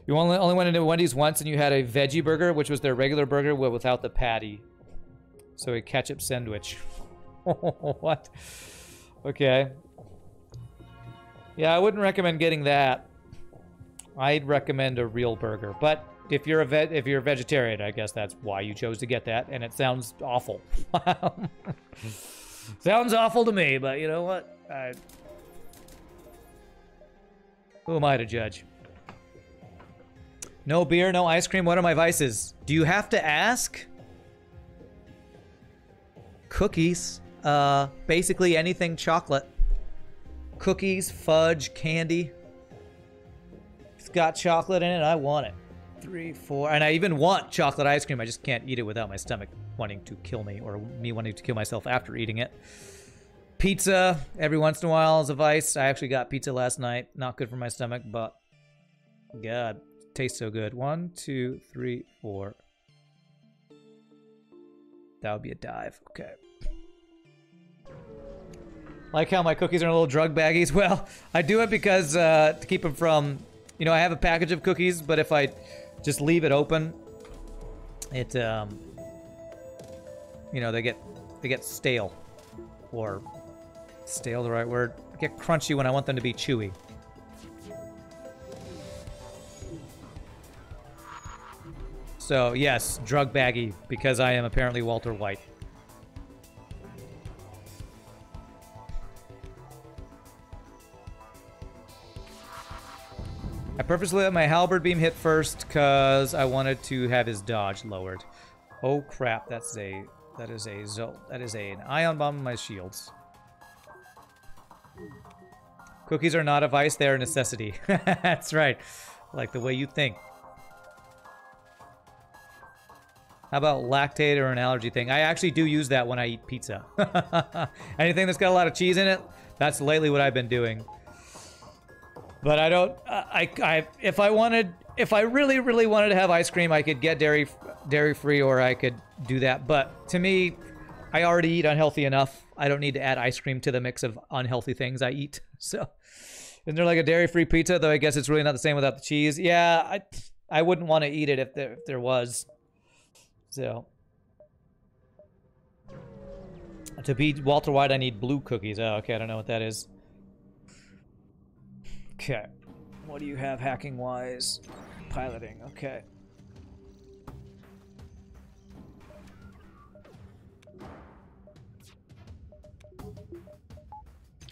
You only only went into Wendy's once, and you had a veggie burger, which was their regular burger without the patty. So a ketchup sandwich. what? Okay. Yeah, I wouldn't recommend getting that. I'd recommend a real burger, but if you're a vet, if you're a vegetarian, I guess that's why you chose to get that, and it sounds awful. sounds awful to me, but you know what? I... Who am I to judge? No beer, no ice cream. What are my vices? Do you have to ask? Cookies. Uh, basically anything chocolate. Cookies, fudge, candy. It's got chocolate in it, I want it three, four. And I even want chocolate ice cream. I just can't eat it without my stomach wanting to kill me or me wanting to kill myself after eating it. Pizza every once in a while is a vice. I actually got pizza last night. Not good for my stomach, but God, tastes so good. One, two, three, four. That would be a dive. Okay. Like how my cookies are in little drug baggies. Well, I do it because uh, to keep them from, you know, I have a package of cookies, but if I just leave it open. It, um, you know, they get, they get stale. Or, stale the right word? get crunchy when I want them to be chewy. So, yes, drug baggy, because I am apparently Walter White. I purposely let my halberd beam hit first because I wanted to have his dodge lowered. Oh crap, that's a that is a Zo that is a, an ion bomb in my shields. Cookies are not a vice, they're a necessity. that's right. Like the way you think. How about Lactaid or an allergy thing? I actually do use that when I eat pizza. Anything that's got a lot of cheese in it, that's lately what I've been doing. But I don't. I, I if I wanted, if I really, really wanted to have ice cream, I could get dairy, dairy free, or I could do that. But to me, I already eat unhealthy enough. I don't need to add ice cream to the mix of unhealthy things I eat. So, isn't there like a dairy free pizza? Though I guess it's really not the same without the cheese. Yeah, I, I wouldn't want to eat it if there, if there was. So. To beat Walter White, I need blue cookies. Oh, okay, I don't know what that is. Okay. What do you have hacking wise? Piloting, okay.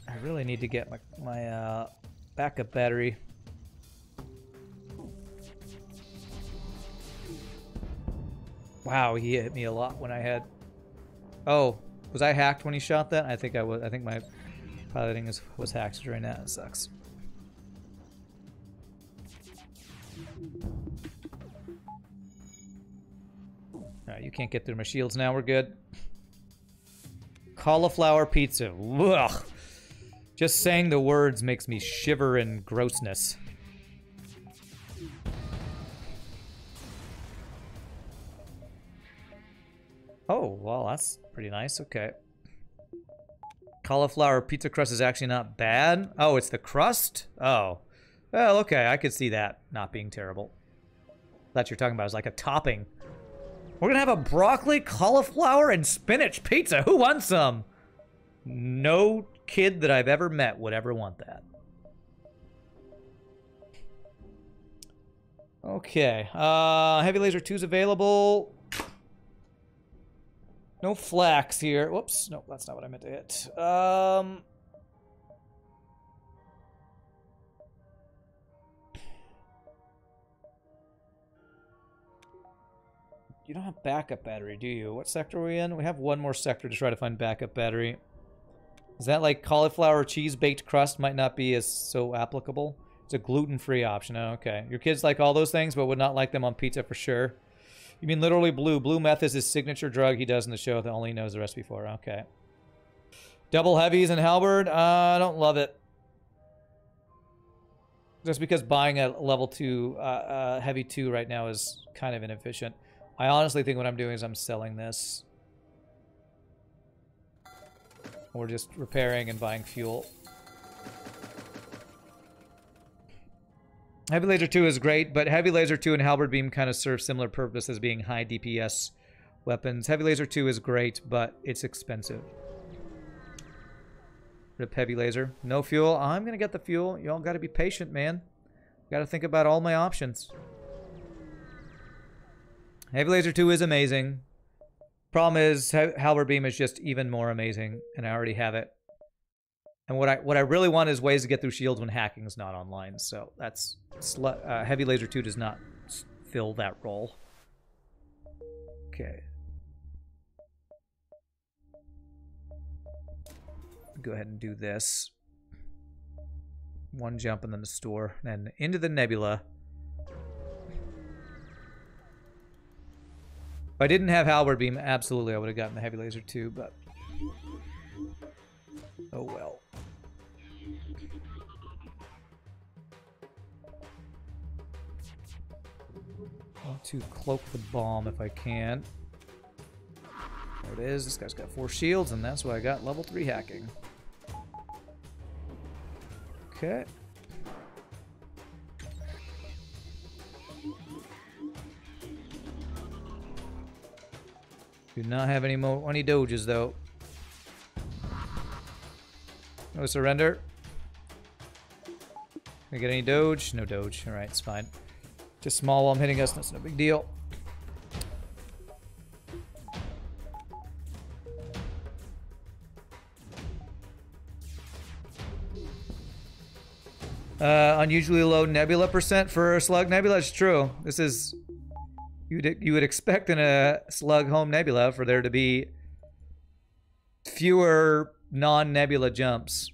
I really need to get my, my uh, backup battery. Wow, he hit me a lot when I had... Oh, was I hacked when he shot that? I think I was. I think my piloting is, was hacked during that. It sucks. Alright, you can't get through my shields now. We're good. Cauliflower pizza. Ugh. Just saying the words makes me shiver in grossness. Oh, well, that's pretty nice. Okay. Cauliflower pizza crust is actually not bad. Oh, it's the crust? Oh. Well, okay, I could see that not being terrible. That you're talking about is like a topping. We're gonna have a broccoli, cauliflower, and spinach pizza. Who wants some? No kid that I've ever met would ever want that. Okay, uh, heavy laser 2's available. No flax here. Whoops, no, that's not what I meant to hit. Um, You don't have backup battery, do you? What sector are we in? We have one more sector to try to find backup battery. Is that like cauliflower cheese baked crust might not be as so applicable? It's a gluten-free option. Oh, okay. Your kids like all those things, but would not like them on pizza for sure. You mean literally blue? Blue meth is his signature drug he does in the show that only knows the recipe for. Okay. Double heavies and halberd. Uh, I don't love it. Just because buying a level 2 uh, uh, heavy 2 right now is kind of inefficient. I honestly think what I'm doing is I'm selling this. Or just repairing and buying fuel. Heavy Laser 2 is great, but Heavy Laser 2 and Halberd Beam kind of serve similar purpose as being high DPS weapons. Heavy Laser 2 is great, but it's expensive. Rip Heavy Laser. No fuel. I'm going to get the fuel. Y'all got to be patient, man. Got to think about all my options. Heavy Laser 2 is amazing. Problem is, Halberd Beam is just even more amazing, and I already have it. And what I what I really want is ways to get through shields when hacking is not online. So that's uh, Heavy Laser 2 does not fill that role. Okay. Go ahead and do this. One jump and then the store. And into the nebula. If I didn't have Halberd Beam, absolutely I would have gotten the Heavy Laser too, but... Oh well. I want to cloak the bomb if I can. There it is. This guy's got four shields, and that's why I got level 3 hacking. Okay. Do not have any more any doges though. No surrender. Can I get any doge? No doge. Alright, it's fine. Just small while I'm hitting us, that's no big deal. Uh, unusually low nebula percent for slug nebula. It's true. This is you'd you would expect in a slug home nebula for there to be fewer non-nebula jumps.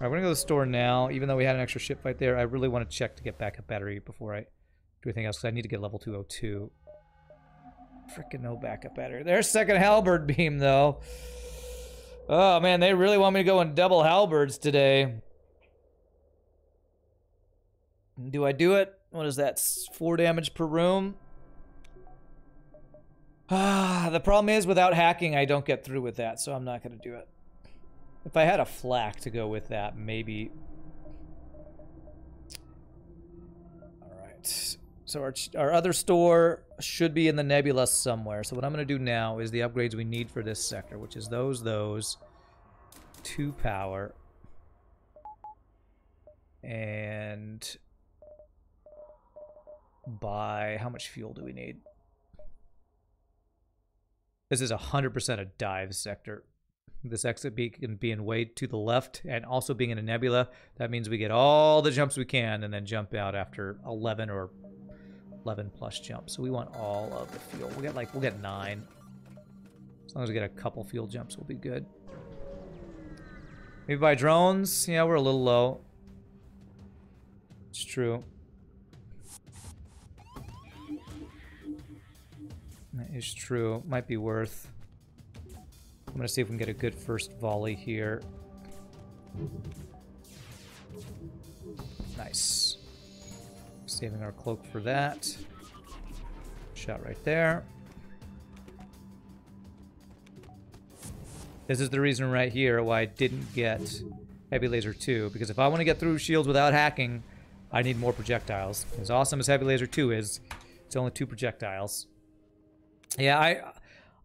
All right, we're gonna go to the store now. Even though we had an extra ship fight there, I really want to check to get backup battery before I do anything else because I need to get level 202. Freaking no backup battery. There's second halberd beam though. Oh man, they really want me to go in double halberds today. Do I do it? What is that? Four damage per room? Ah, the problem is without hacking, I don't get through with that, so I'm not going to do it. If I had a flak to go with that, maybe... Alright. So our, our other store should be in the nebula somewhere. So what I'm going to do now is the upgrades we need for this sector, which is those, those, two power, and buy... How much fuel do we need? This is 100% a dive sector. This exit beacon being way to the left and also being in a nebula, that means we get all the jumps we can and then jump out after 11 or 11 plus jumps. So we want all of the fuel. We'll get like, we'll get nine. As long as we get a couple fuel jumps, we'll be good. Maybe by drones? Yeah, we're a little low. It's true. That is true. Might be worth. I'm going to see if we can get a good first volley here. Nice. Saving our cloak for that. Shot right there. This is the reason right here why I didn't get Heavy Laser 2. Because if I want to get through shields without hacking, I need more projectiles. As awesome as Heavy Laser 2 is, it's only two projectiles. Yeah, I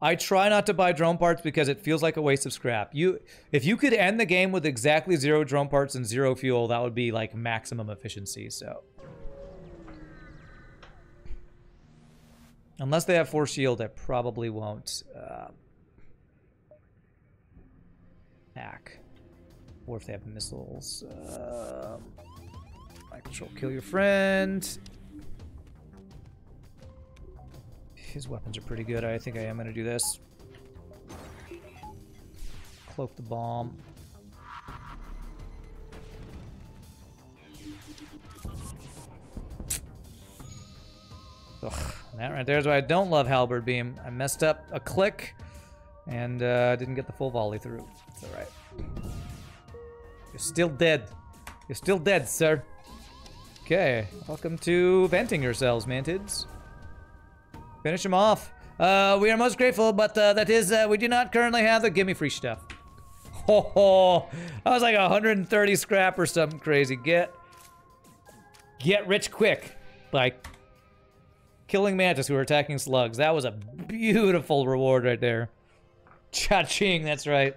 I try not to buy drone parts because it feels like a waste of scrap. You if you could end the game with exactly zero drone parts and zero fuel, that would be like maximum efficiency, so. Unless they have force shield, I probably won't uh, hack. Or if they have missiles. Uh, control kill your friend. His weapons are pretty good. I think I am going to do this. Cloak the bomb. Ugh, That right there's why I don't love Halberd Beam. I messed up a click and uh, didn't get the full volley through. It's alright. You're still dead. You're still dead, sir. Okay, welcome to venting yourselves, mantids. Finish them off. Uh, we are most grateful, but uh, that is, uh, we do not currently have the gimme free stuff. Ho ho! I was like 130 scrap or something crazy. Get, get rich quick by killing mantis who are attacking slugs. That was a beautiful reward right there. Cha-ching, that's right.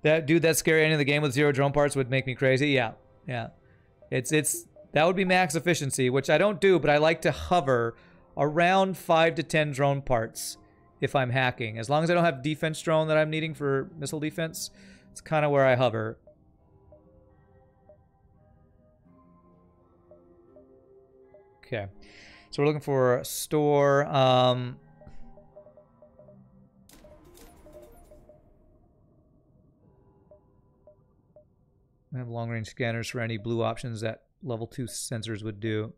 That dude, that scary ending of the game with zero drone parts would make me crazy. Yeah, yeah. It's it's that would be max efficiency, which I don't do, but I like to hover around five to ten drone parts if I'm hacking. As long as I don't have defense drone that I'm needing for missile defense, it's kind of where I hover. Okay, so we're looking for store. Um, We have long range scanners for any blue options that level 2 sensors would do.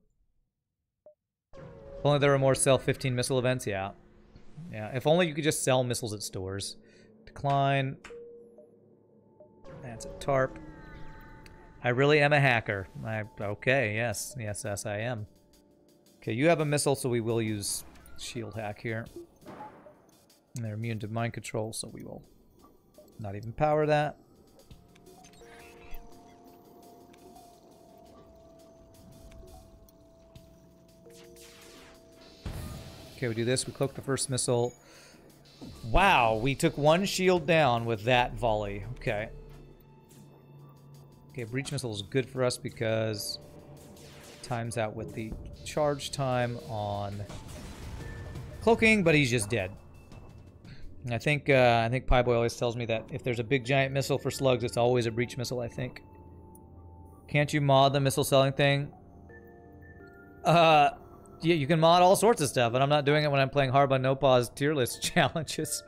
If only there were more sell 15 missile events, yeah. Yeah, if only you could just sell missiles at stores. Decline. That's a tarp. I really am a hacker. I okay, yes, yes, yes, I am. Okay, you have a missile, so we will use shield hack here. And they're immune to mind control, so we will not even power that. Okay, we do this. We cloak the first missile. Wow, we took one shield down with that volley. Okay. Okay, breach missile is good for us because times out with the charge time on cloaking, but he's just dead. And I think uh, I think Pieboy always tells me that if there's a big giant missile for slugs, it's always a breach missile. I think. Can't you mod the missile selling thing? Uh, yeah, you can mod all sorts of stuff, and I'm not doing it when I'm playing hard by no pause tier list challenges.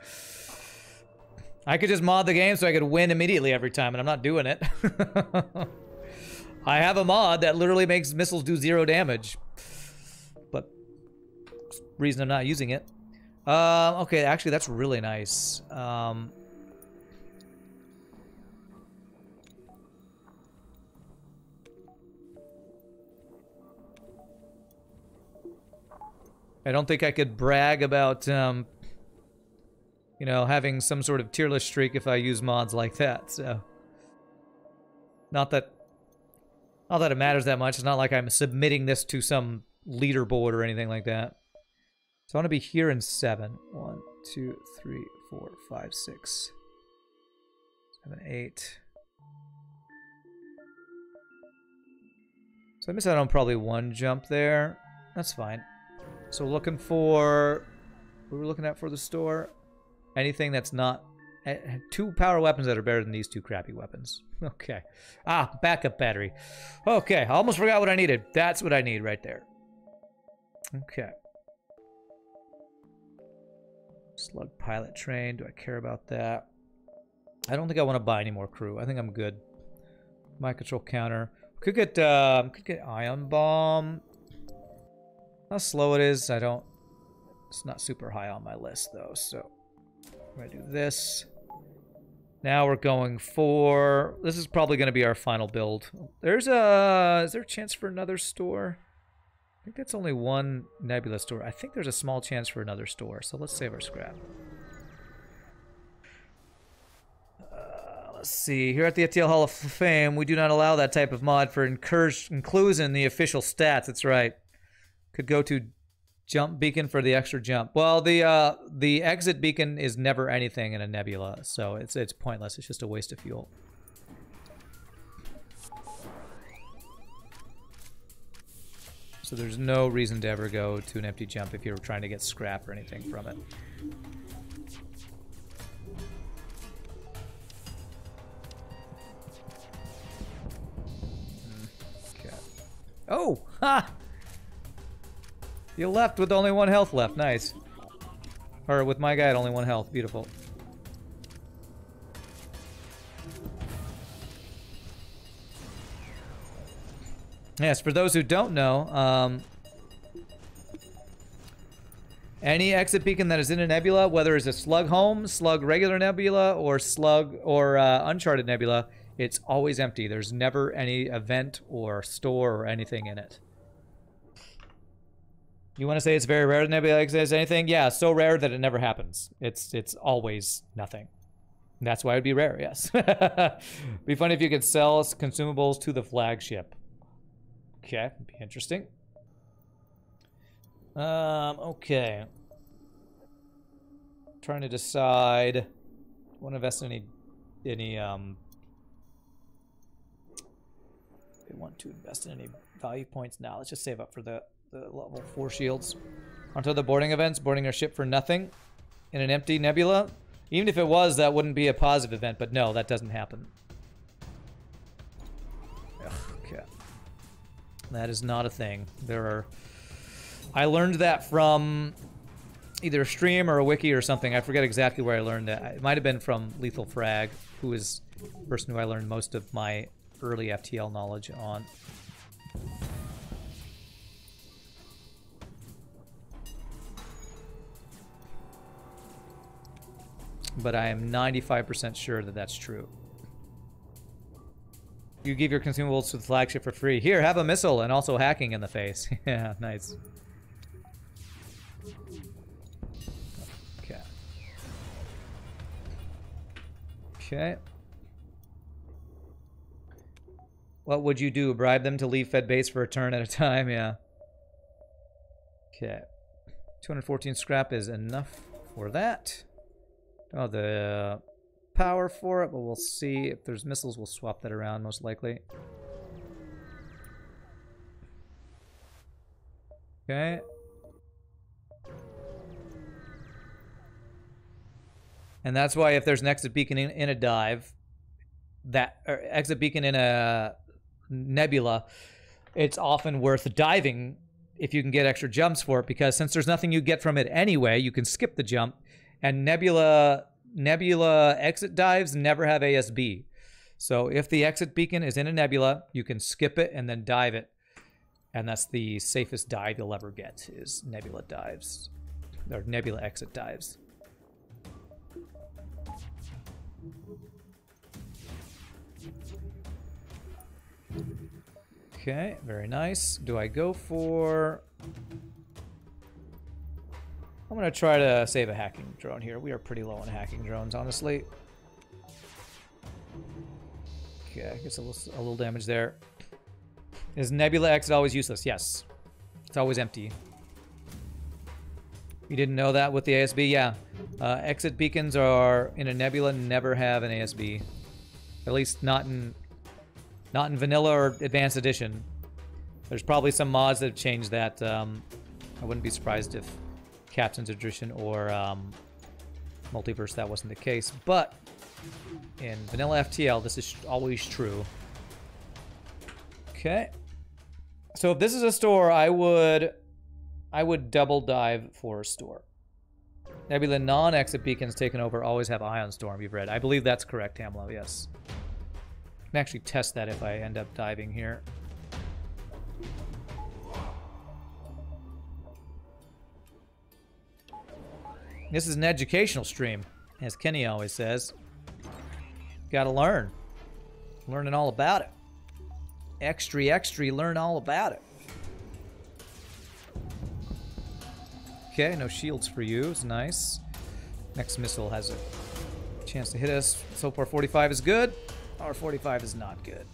I could just mod the game so I could win immediately every time, and I'm not doing it. I have a mod that literally makes missiles do zero damage. But, reason I'm not using it. Uh, okay, actually, that's really nice. Um, I don't think I could brag about, um, you know, having some sort of tier list streak if I use mods like that, so. Not that, not that it matters that much. It's not like I'm submitting this to some leaderboard or anything like that. So I want to be here in seven. One, two, three, four, five, six, seven, eight. So I missed out on probably one jump there. That's fine. So looking for... we were looking at for the store? Anything that's not... Uh, two power weapons that are better than these two crappy weapons. Okay. Ah, backup battery. Okay, I almost forgot what I needed. That's what I need right there. Okay. Slug pilot train. Do I care about that? I don't think I want to buy any more crew. I think I'm good. My control counter. Could get um, could get ion bomb. How slow it is, I don't... It's not super high on my list, though, so... I'm going to do this. Now we're going for... This is probably going to be our final build. There's a... Is there a chance for another store? I think that's only one Nebula store. I think there's a small chance for another store, so let's save our scrap. Uh, let's see. Here at the FTL Hall of Fame, we do not allow that type of mod for inclusion in the official stats. That's right. Could go to jump beacon for the extra jump. Well, the uh, the exit beacon is never anything in a nebula, so it's it's pointless. It's just a waste of fuel. So there's no reason to ever go to an empty jump if you're trying to get scrap or anything from it. Hmm. Okay. Oh! Ha! You left with only one health left. Nice. Or with my guy at only one health. Beautiful. Yes, for those who don't know, um, Any exit beacon that is in a nebula, whether it's a slug home, slug regular nebula, or slug or uh, uncharted nebula, it's always empty. There's never any event or store or anything in it. You want to say it's very rare that nebula exists? Anything? Yeah, so rare that it never happens. It's it's always nothing. That's why it'd be rare. Yes. be funny if you could sell consumables to the flagship. Okay, be interesting. Um, okay. Trying to decide. Want to invest in any any um. We want to invest in any value points now. Let's just save up for the the level four shields. Onto the boarding events, boarding our ship for nothing in an empty nebula. Even if it was, that wouldn't be a positive event, but no, that doesn't happen. Okay. That is not a thing. There are I learned that from either a stream or a wiki or something. I forget exactly where I learned that. It might have been from LethalFrag, who is the person who I learned most of my early FTL knowledge on. But I am 95% sure that that's true. You give your consumables to the flagship for free. Here, have a missile and also hacking in the face. yeah, nice. Okay. Okay. What would you do? Bribe them to leave Fed base for a turn at a time? Yeah. Okay. 214 scrap is enough for that. Oh, the power for it, but we'll see. If there's missiles, we'll swap that around, most likely. Okay. And that's why if there's an exit beacon in, in a dive, that exit beacon in a nebula, it's often worth diving if you can get extra jumps for it because since there's nothing you get from it anyway, you can skip the jump. And nebula nebula exit dives never have ASB. So if the exit beacon is in a nebula, you can skip it and then dive it. And that's the safest dive you'll ever get is nebula dives or nebula exit dives. Okay, very nice. Do I go for... I'm to try to save a hacking drone here. We are pretty low on hacking drones, honestly. Okay, I guess a little, a little damage there. Is Nebula exit always useless? Yes. It's always empty. You didn't know that with the ASB? Yeah. Uh, exit beacons are in a nebula never have an ASB. At least not in not in vanilla or advanced edition. There's probably some mods that have changed that. Um, I wouldn't be surprised if Captain's Edition or um, Multiverse that wasn't the case. But in vanilla FTL, this is always true. Okay. So if this is a store, I would I would double dive for a store. Nebula non-exit beacons taken over always have Ion Storm, you've read. I believe that's correct, Hamlo, yes I can actually test that if I end up diving here. This is an educational stream, as Kenny always says. Gotta learn. Learning all about it. Extra, extra, learn all about it. Okay, no shields for you. It's nice. Next missile has a chance to hit us. So far, 45 is good. R45 is not good.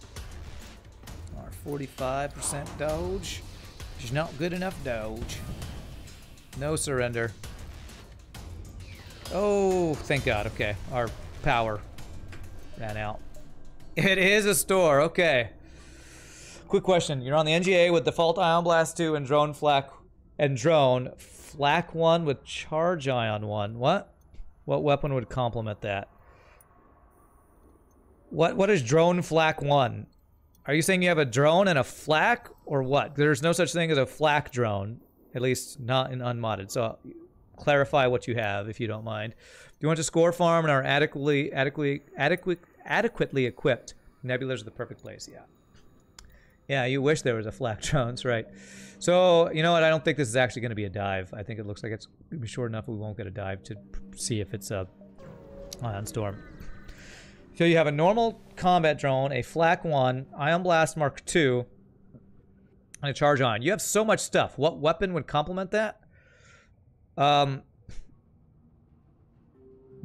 R45% Doge is not good enough Doge. No surrender. Oh, thank God. Okay, our power ran out. It is a store. Okay. Quick question. You're on the Engi A with Default Ion Blast 2 and Drone Flak and Drone Flak 1 with Charge Ion 1. What? What weapon would complement that? What what is drone flak one? Are you saying you have a drone and a flak or what? There's no such thing as a flak drone, at least not in unmodded. So clarify what you have if you don't mind. Do you want to score farm and are adequately adequately adequate adequately equipped, nebulas the perfect place, yeah. Yeah, you wish there was a flak drones, right? So, you know what? I don't think this is actually going to be a dive. I think it looks like it's going to be short enough we won't get a dive to see if it's a ion storm. So you have a normal combat drone, a flak 1, ion blast mark 2, and a charge on. You have so much stuff. What weapon would complement that? Um,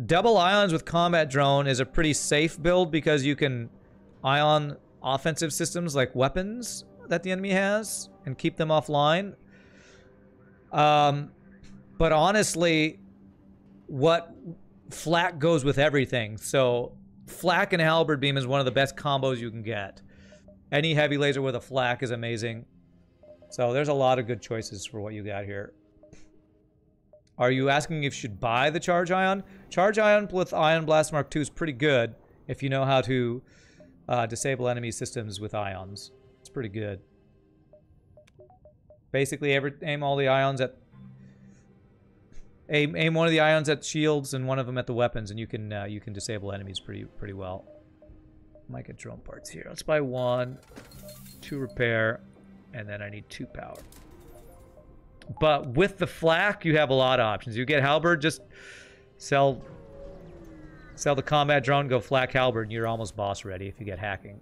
double ions with combat drone is a pretty safe build because you can ion offensive systems like weapons that the enemy has and keep them offline. Um, but honestly, what flak goes with everything. So flak and halberd beam is one of the best combos you can get. Any heavy laser with a flak is amazing. So there's a lot of good choices for what you got here. Are you asking if you should buy the Charge Ion? Charge Ion with Ion Blast Mark II is pretty good if you know how to uh, disable enemy systems with ions. It's pretty good. Basically, every, aim all the ions at... Aim, aim one of the ions at shields and one of them at the weapons, and you can uh, you can disable enemies pretty pretty well. Might get drone parts here. Let's buy one, two repair, and then I need two power. But with the flak, you have a lot of options. You get halberd, just sell sell the combat drone, go flak halberd, and you're almost boss ready if you get hacking.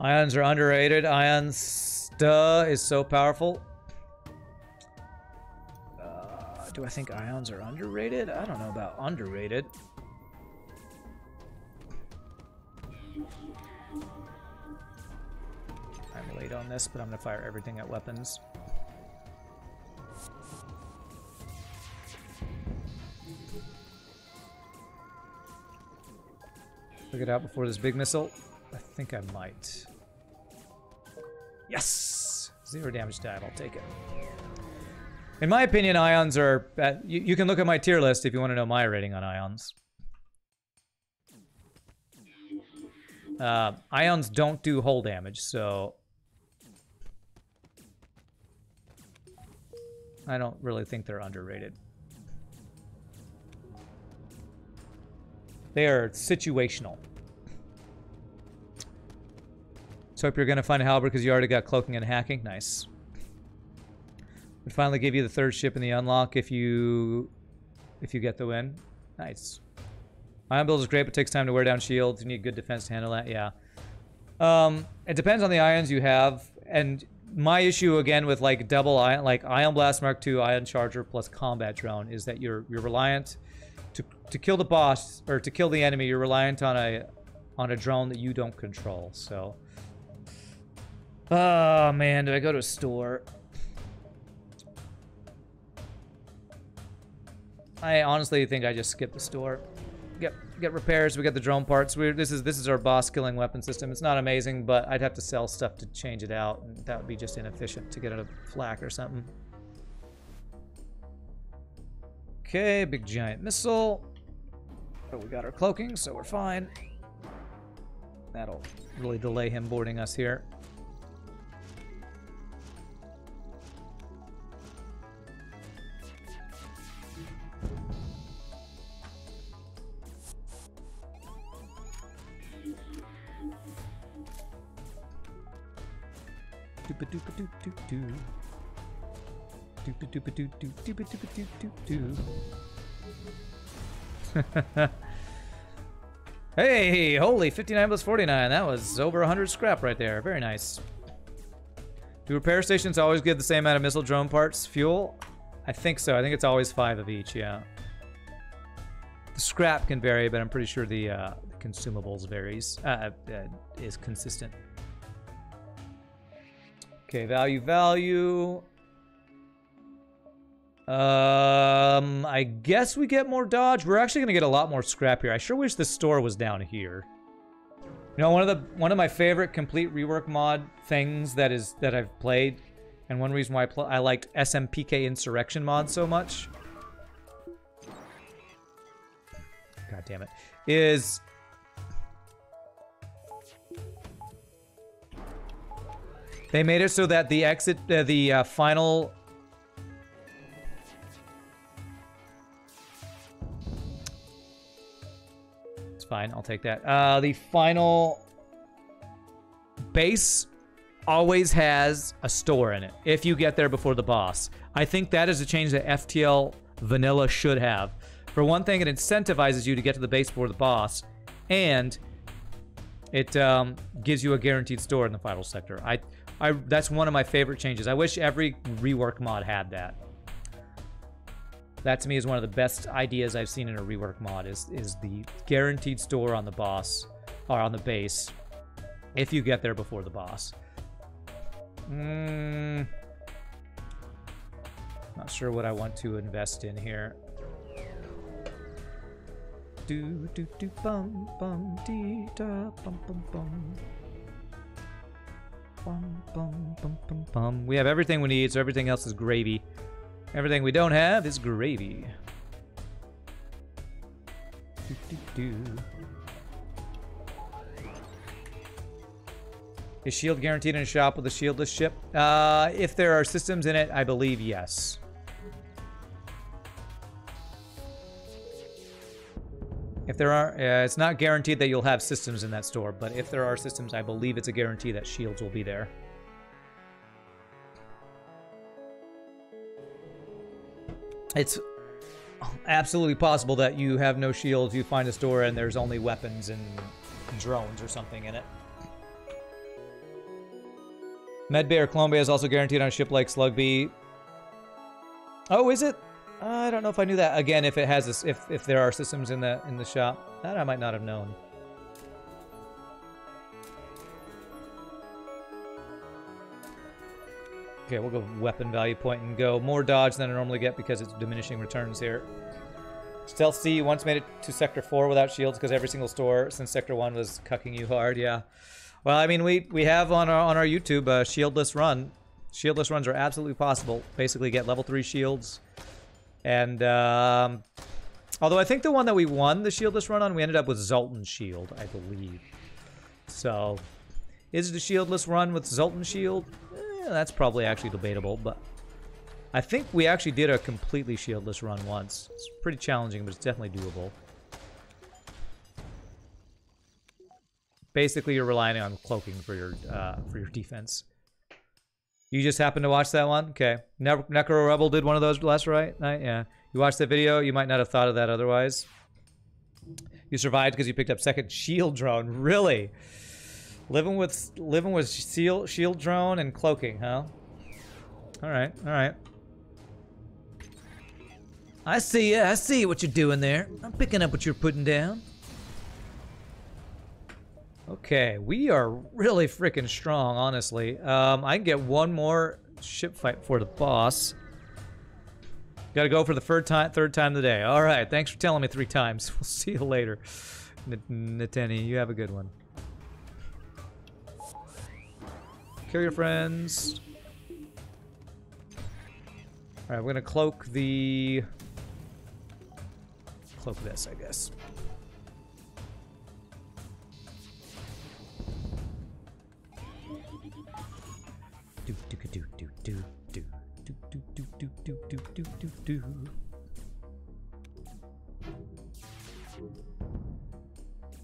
Ions are underrated. Ions duh, is so powerful. Uh, do I think ions are underrated? I don't know about underrated. Late on this, but I'm going to fire everything at weapons. Look it out before this big missile. I think I might. Yes! Zero damage dive, I'll take it. In my opinion, ions are... You, you can look at my tier list if you want to know my rating on ions. Uh, ions don't do hull damage, so I don't really think they're underrated. They are situational. So hope you're going to find a halberd because you already got cloaking and hacking. Nice. We finally give you the third ship in the unlock if you if you get the win. Nice. Ion build is great, but takes time to wear down shields. You need good defense to handle that. Yeah. Um, it depends on the ions you have, and my issue again with like double ion, like Ion Blast Mark II, Ion Charger plus Combat Drone is that you're you're reliant to to kill the boss or to kill the enemy. You're reliant on a on a drone that you don't control. So, oh man, do I go to a store? I honestly think I just skip the store get repairs. We get the drone parts. We this is this is our boss killing weapon system. It's not amazing, but I'd have to sell stuff to change it out, and that would be just inefficient to get a flak or something. Okay, big giant missile. But we got our cloaking, so we're fine. That'll really delay him boarding us here. Doopa doop doop hey, holy, 59 plus 49. That was over 100 scrap right there. Very nice. Do repair stations always give the same amount of missile drone parts fuel? I think so. I think it's always five of each, yeah. The scrap can vary, but I'm pretty sure the, uh, consumables varies, uh, uh, is consistent. Okay, value, value. Um, I guess we get more dodge. We're actually gonna get a lot more scrap here. I sure wish the store was down here. You know, one of the one of my favorite complete rework mod things that is that I've played, and one reason why I, I liked SMPK Insurrection mod so much. God damn it, is They made it so that the exit, uh, the uh, final... fine. I'll take that. Uh, the final base always has a store in it if you get there before the boss. I think that is a change that FTL Vanilla should have. For one thing, it incentivizes you to get to the base before the boss, and it um, gives you a guaranteed store in the final sector. I, I, that's one of my favorite changes. I wish every rework mod had that. That to me is one of the best ideas I've seen in a rework mod is is the guaranteed store on the boss or on the base if you get there before the boss. Mm, not sure what I want to invest in here. Do do do bum bum dee da bum bum bum. Bum bum bum bum bum. We have everything we need, so everything else is gravy. Everything we don't have is gravy. Do, do, do. Is shield guaranteed in a shop with a shieldless ship? Uh, if there are systems in it, I believe yes. If there are, uh, it's not guaranteed that you'll have systems in that store, but if there are systems, I believe it's a guarantee that shields will be there. It's absolutely possible that you have no shields, you find a store, and there's only weapons and drones or something in it. Medbay or Bay is also guaranteed on a ship like Slug B. Oh, is it? I don't know if I knew that. Again, if it has this, if if there are systems in the in the shop, that I might not have known. Okay, we'll go weapon value point and go more dodge than I normally get because it's diminishing returns here. Stealth C once made it to Sector 4 without shields because every single store since Sector 1 was cucking you hard, yeah. Well, I mean, we, we have on our, on our YouTube a shieldless run. Shieldless runs are absolutely possible. Basically get level 3 shields. And, um, although I think the one that we won the shieldless run on, we ended up with Zoltan Shield, I believe. So, is it a shieldless run with Zoltan Shield? That's probably actually debatable, but I think we actually did a completely shieldless run once. It's pretty challenging, but it's definitely doable. Basically, you're relying on cloaking for your uh, for your defense. You just happened to watch that one? Okay. Ne Necro Rebel did one of those last right night? Yeah. You watched that video? You might not have thought of that otherwise. You survived because you picked up second shield drone. Really? Living with living with shield shield drone and cloaking, huh? All right, all right. I see ya. I see what you're doing there. I'm picking up what you're putting down. Okay, we are really freaking strong, honestly. Um, I can get one more ship fight for the boss. Got to go for the third time, third time today. All right, thanks for telling me three times. We'll see you later, Natani. You have a good one. Kill your friends. Alright, we're gonna cloak the... Cloak this, I guess.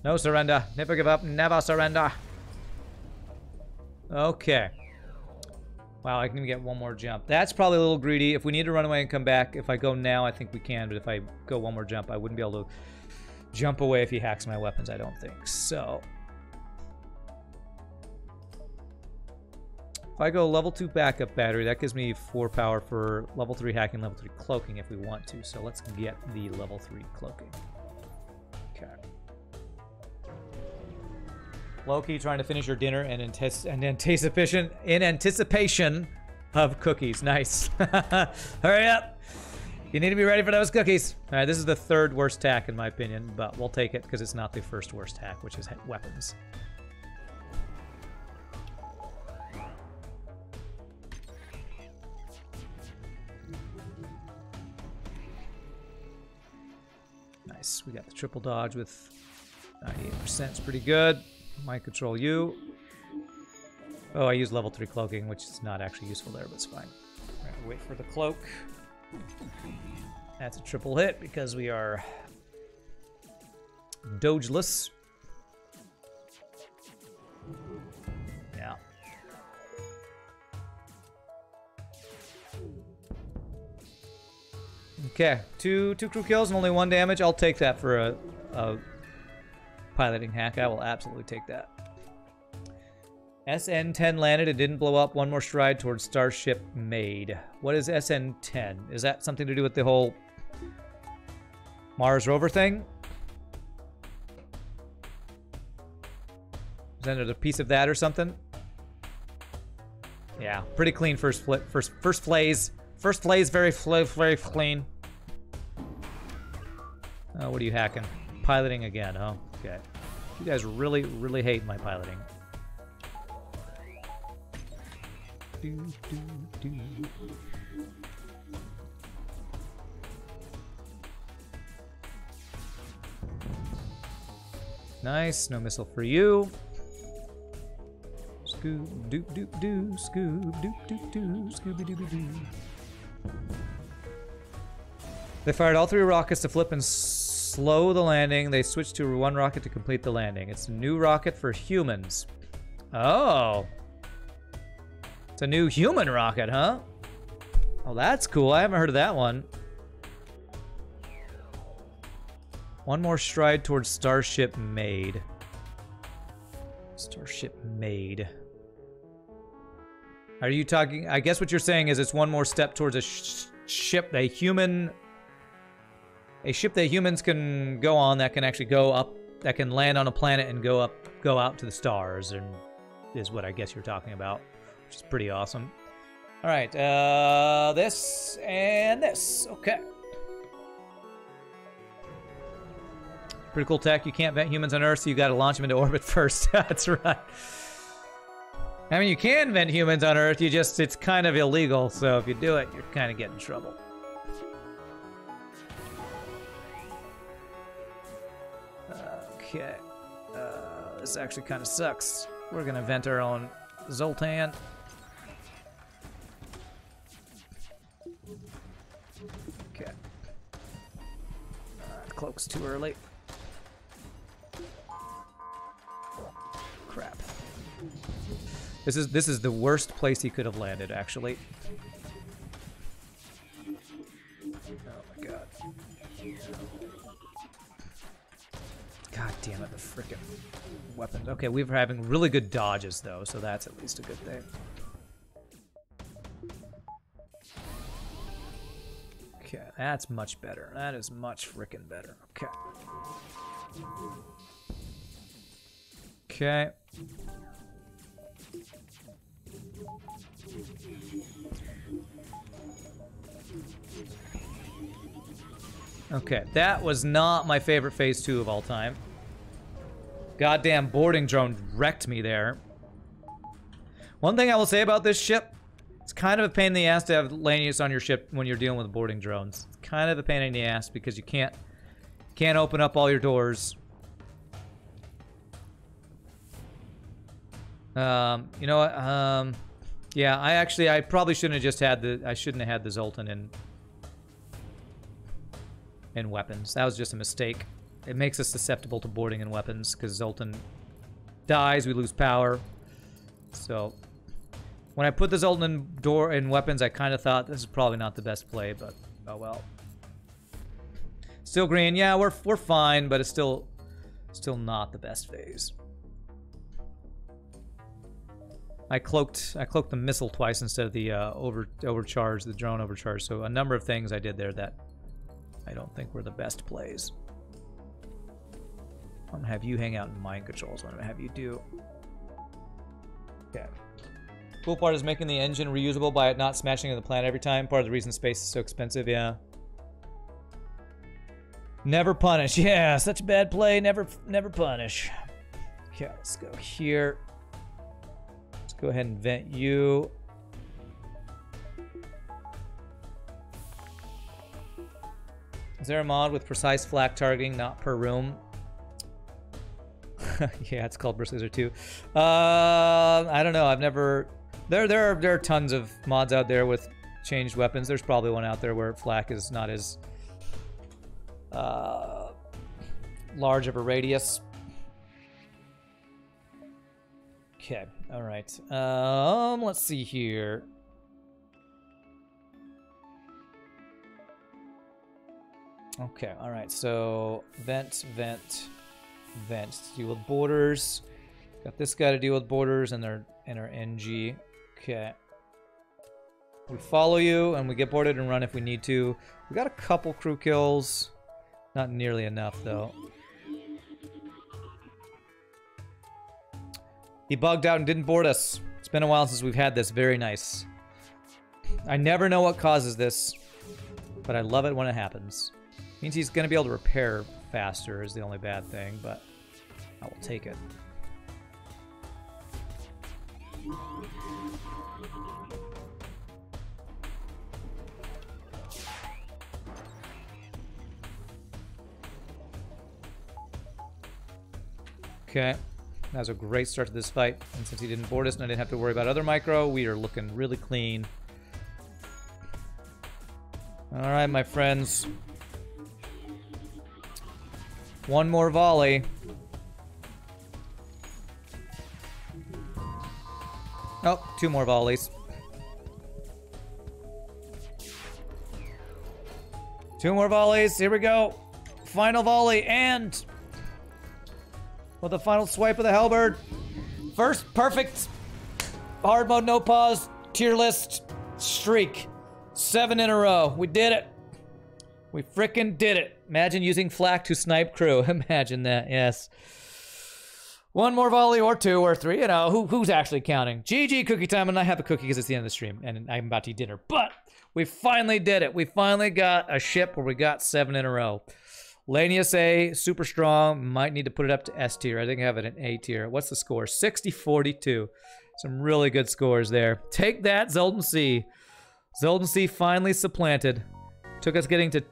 No surrender. Never give up. Never surrender. Okay. Wow, I can even get one more jump. That's probably a little greedy. If we need to run away and come back, if I go now, I think we can. But if I go one more jump, I wouldn't be able to jump away if he hacks my weapons, I don't think. So... If I go level 2 backup battery, that gives me 4 power for level 3 hacking, level 3 cloaking if we want to. So let's get the level 3 cloaking. Loki trying to finish your dinner and, and anticipation in anticipation of cookies. Nice. Hurry up. You need to be ready for those cookies. All right, this is the third worst tack in my opinion, but we'll take it because it's not the first worst tack, which is weapons. Nice. We got the triple dodge with 98%. It's pretty good. Mind control you. Oh, I use level 3 cloaking, which is not actually useful there, but it's fine. Right, wait for the cloak. That's a triple hit because we are dogeless. Yeah. Okay, two two crew kills and only one damage. I'll take that for a, a piloting hack. I will absolutely take that. SN-10 landed and didn't blow up. One more stride towards Starship made. What is SN-10? Is that something to do with the whole Mars rover thing? Is that another piece of that or something? Yeah, pretty clean first flip, first first flays. First flays very fl very clean. Oh, what are you hacking? Piloting again, huh? Okay. You guys really, really hate my piloting. Do, do, do. Nice, no missile for you. Scoob doop doop doo, scoob doop doop doo, scooby dooby doo. They fired all three rockets to flip and slow the landing. They switch to one rocket to complete the landing. It's a new rocket for humans. Oh. It's a new human rocket, huh? Oh, that's cool. I haven't heard of that one. One more stride towards Starship Made. Starship Made. Are you talking? I guess what you're saying is it's one more step towards a sh ship, a human, a ship that humans can go on that can actually go up, that can land on a planet and go up, go out to the stars, and is what I guess you're talking about which is pretty awesome. All right, uh, this and this. Okay. Pretty cool tech. You can't vent humans on Earth, so you got to launch them into orbit first. That's right. I mean, you can vent humans on Earth. You just, it's kind of illegal. So if you do it, you're kind of getting in trouble. Okay. Uh, this actually kind of sucks. We're going to vent our own Zoltan. Okay. Cloak's too early. Crap. This is this is the worst place he could have landed, actually. Oh my god. God damn it, the frickin' weapons. Okay, we're having really good dodges though, so that's at least a good thing. Okay, that's much better. That is much freaking better. Okay. Okay. Okay, that was not my favorite phase two of all time. Goddamn boarding drone wrecked me there. One thing I will say about this ship it's kind of a pain in the ass to have Lanius on your ship when you're dealing with boarding drones. It's kind of a pain in the ass because you can't can't open up all your doors. Um, you know what? Um, yeah, I actually I probably shouldn't have just had the I shouldn't have had the Zoltan in in weapons. That was just a mistake. It makes us susceptible to boarding and weapons because Zoltan dies, we lose power. So when I put the Zoltan door in weapons, I kind of thought this is probably not the best play, but oh well. Still green, yeah, we're we're fine, but it's still still not the best phase. I cloaked I cloaked the missile twice instead of the uh, over overcharge, the drone overcharge. So a number of things I did there that I don't think were the best plays. I'm gonna have you hang out in mind controls. What I'm gonna have you do. Okay. Cool part is making the engine reusable by it not smashing into the planet every time. Part of the reason space is so expensive, yeah. Never punish. Yeah, such a bad play. Never never punish. Okay, let's go here. Let's go ahead and vent you. Is there a mod with precise flak targeting, not per room? yeah, it's called Brisk Laser 2. Uh, I don't know. I've never there, there are there are tons of mods out there with changed weapons. There's probably one out there where flak is not as uh, large of a radius. Okay, all right. Um, let's see here. Okay, all right. So vent, vent, vent. Deal with boarders. Got this guy to deal with boarders and their and our Engi. Okay. We follow you and we get boarded and run if we need to. We got a couple crew kills. Not nearly enough though. He bugged out and didn't board us. It's been a while since we've had this. Very nice. I never know what causes this, but I love it when it happens. Means he's going to be able to repair faster is the only bad thing, but I will take it. Okay. That was a great start to this fight. And since he didn't board us and I didn't have to worry about other micro, we are looking really clean. Alright, my friends. One more volley. Oh, two more volleys. Two more volleys. Here we go. Final volley and with a final swipe of the halberd. First perfect hard mode no pause tier list streak. Seven in a row. We did it. We fricking did it. Imagine using flak to snipe crew. Imagine that, yes. One more volley or two or three, you know, who, who's actually counting? GG cookie time, and I have a cookie because it's the end of the stream, and I'm about to eat dinner. But we finally did it. We finally got a ship where we got seven in a row. Lanius A, super strong. Might need to put it up to S tier. I think I have it in A tier. What's the score? 60-42. Some really good scores there. Take that, Zoltan C. Zoltan C finally supplanted. Took us getting to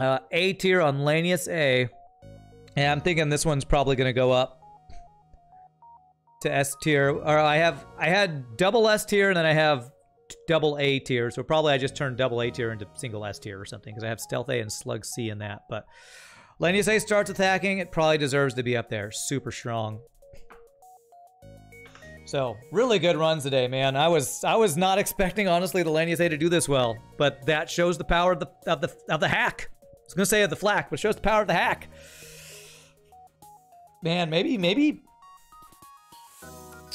uh, A tier on Lanius A. And I'm thinking this one's probably going to go up to S tier. Or I have I had double S tier and then I have double A tier. So probably I just turned double A tier into single S tier or something because I have Stealth A and Slug C in that. But Lanius A starts attacking. It probably deserves to be up there. Super strong. So really good runs today, man. I was I was not expecting honestly the Lanius A to do this well, but that shows the power of the of the of the hack. I was gonna say of the flak, but shows the power of the hack. Man, maybe maybe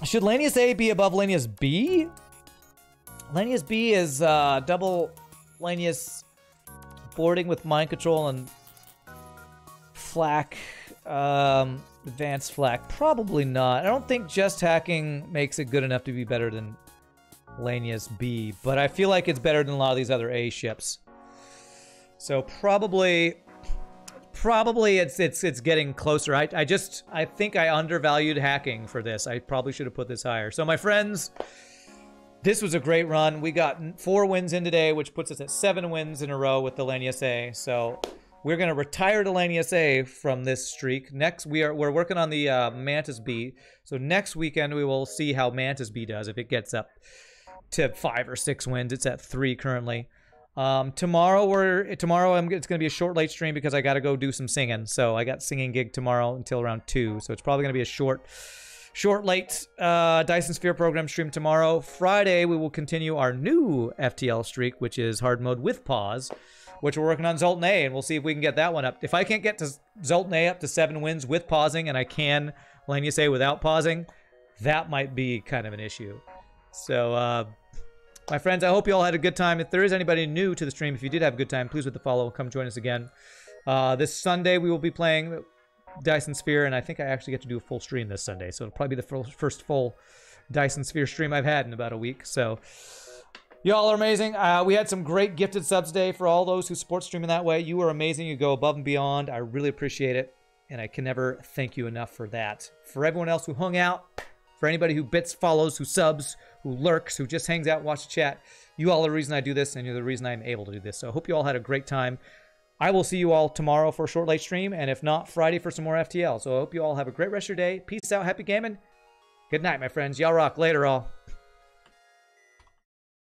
should Lanius A be above Lanius B? Lanius B is uh, double Lanius boarding with mind control and flak, um, advanced flak. Probably not. I don't think just hacking makes it good enough to be better than Lanius B, but I feel like it's better than a lot of these other A ships. So probably, probably it's it's it's getting closer. I I just I think I undervalued hacking for this. I probably should have put this higher. So my friends. This was a great run. We got four wins in today, which puts us at seven wins in a row with the Lanius A. So we're going to retire the Lanius A from this streak. Next, we are we're working on the uh, Mantis B. So next weekend we will see how Mantis B does if it gets up to five or six wins. It's at three currently. Um, tomorrow we're tomorrow I'm, it's going to be a short late stream because I got to go do some singing. So I got singing gig tomorrow until around two. So it's probably going to be a short Short late uh, Dyson Sphere program stream tomorrow. Friday, we will continue our new FTL streak, which is hard mode with pause, which we're working on Zoltan A, and we'll see if we can get that one up. If I can't get to Zoltan A up to seven wins with pausing, and I can Lanius A without pausing, that might be kind of an issue. So, uh, my friends, I hope you all had a good time. If there is anybody new to the stream, if you did have a good time, please with the follow. Come join us again. Uh, this Sunday, we will be playing Dyson Sphere, and I think I actually get to do a full stream this Sunday. So it'll probably be the first full Dyson Sphere stream I've had in about a week. So y'all are amazing. Uh, we had some great gifted subs today for all those who support streaming that way. You are amazing. You go above and beyond. I really appreciate it, and I can never thank you enough for that. For everyone else who hung out, for anybody who bits, follows, who subs, who lurks, who just hangs out watches chat, you all are the reason I do this, and you're the reason I'm able to do this. So I hope you all had a great time. I will see you all tomorrow for a short late stream, and if not, Friday for some more FTL. So I hope you all have a great rest of your day. Peace out, happy gaming. Good night, my friends. Y'all rock. Later, all.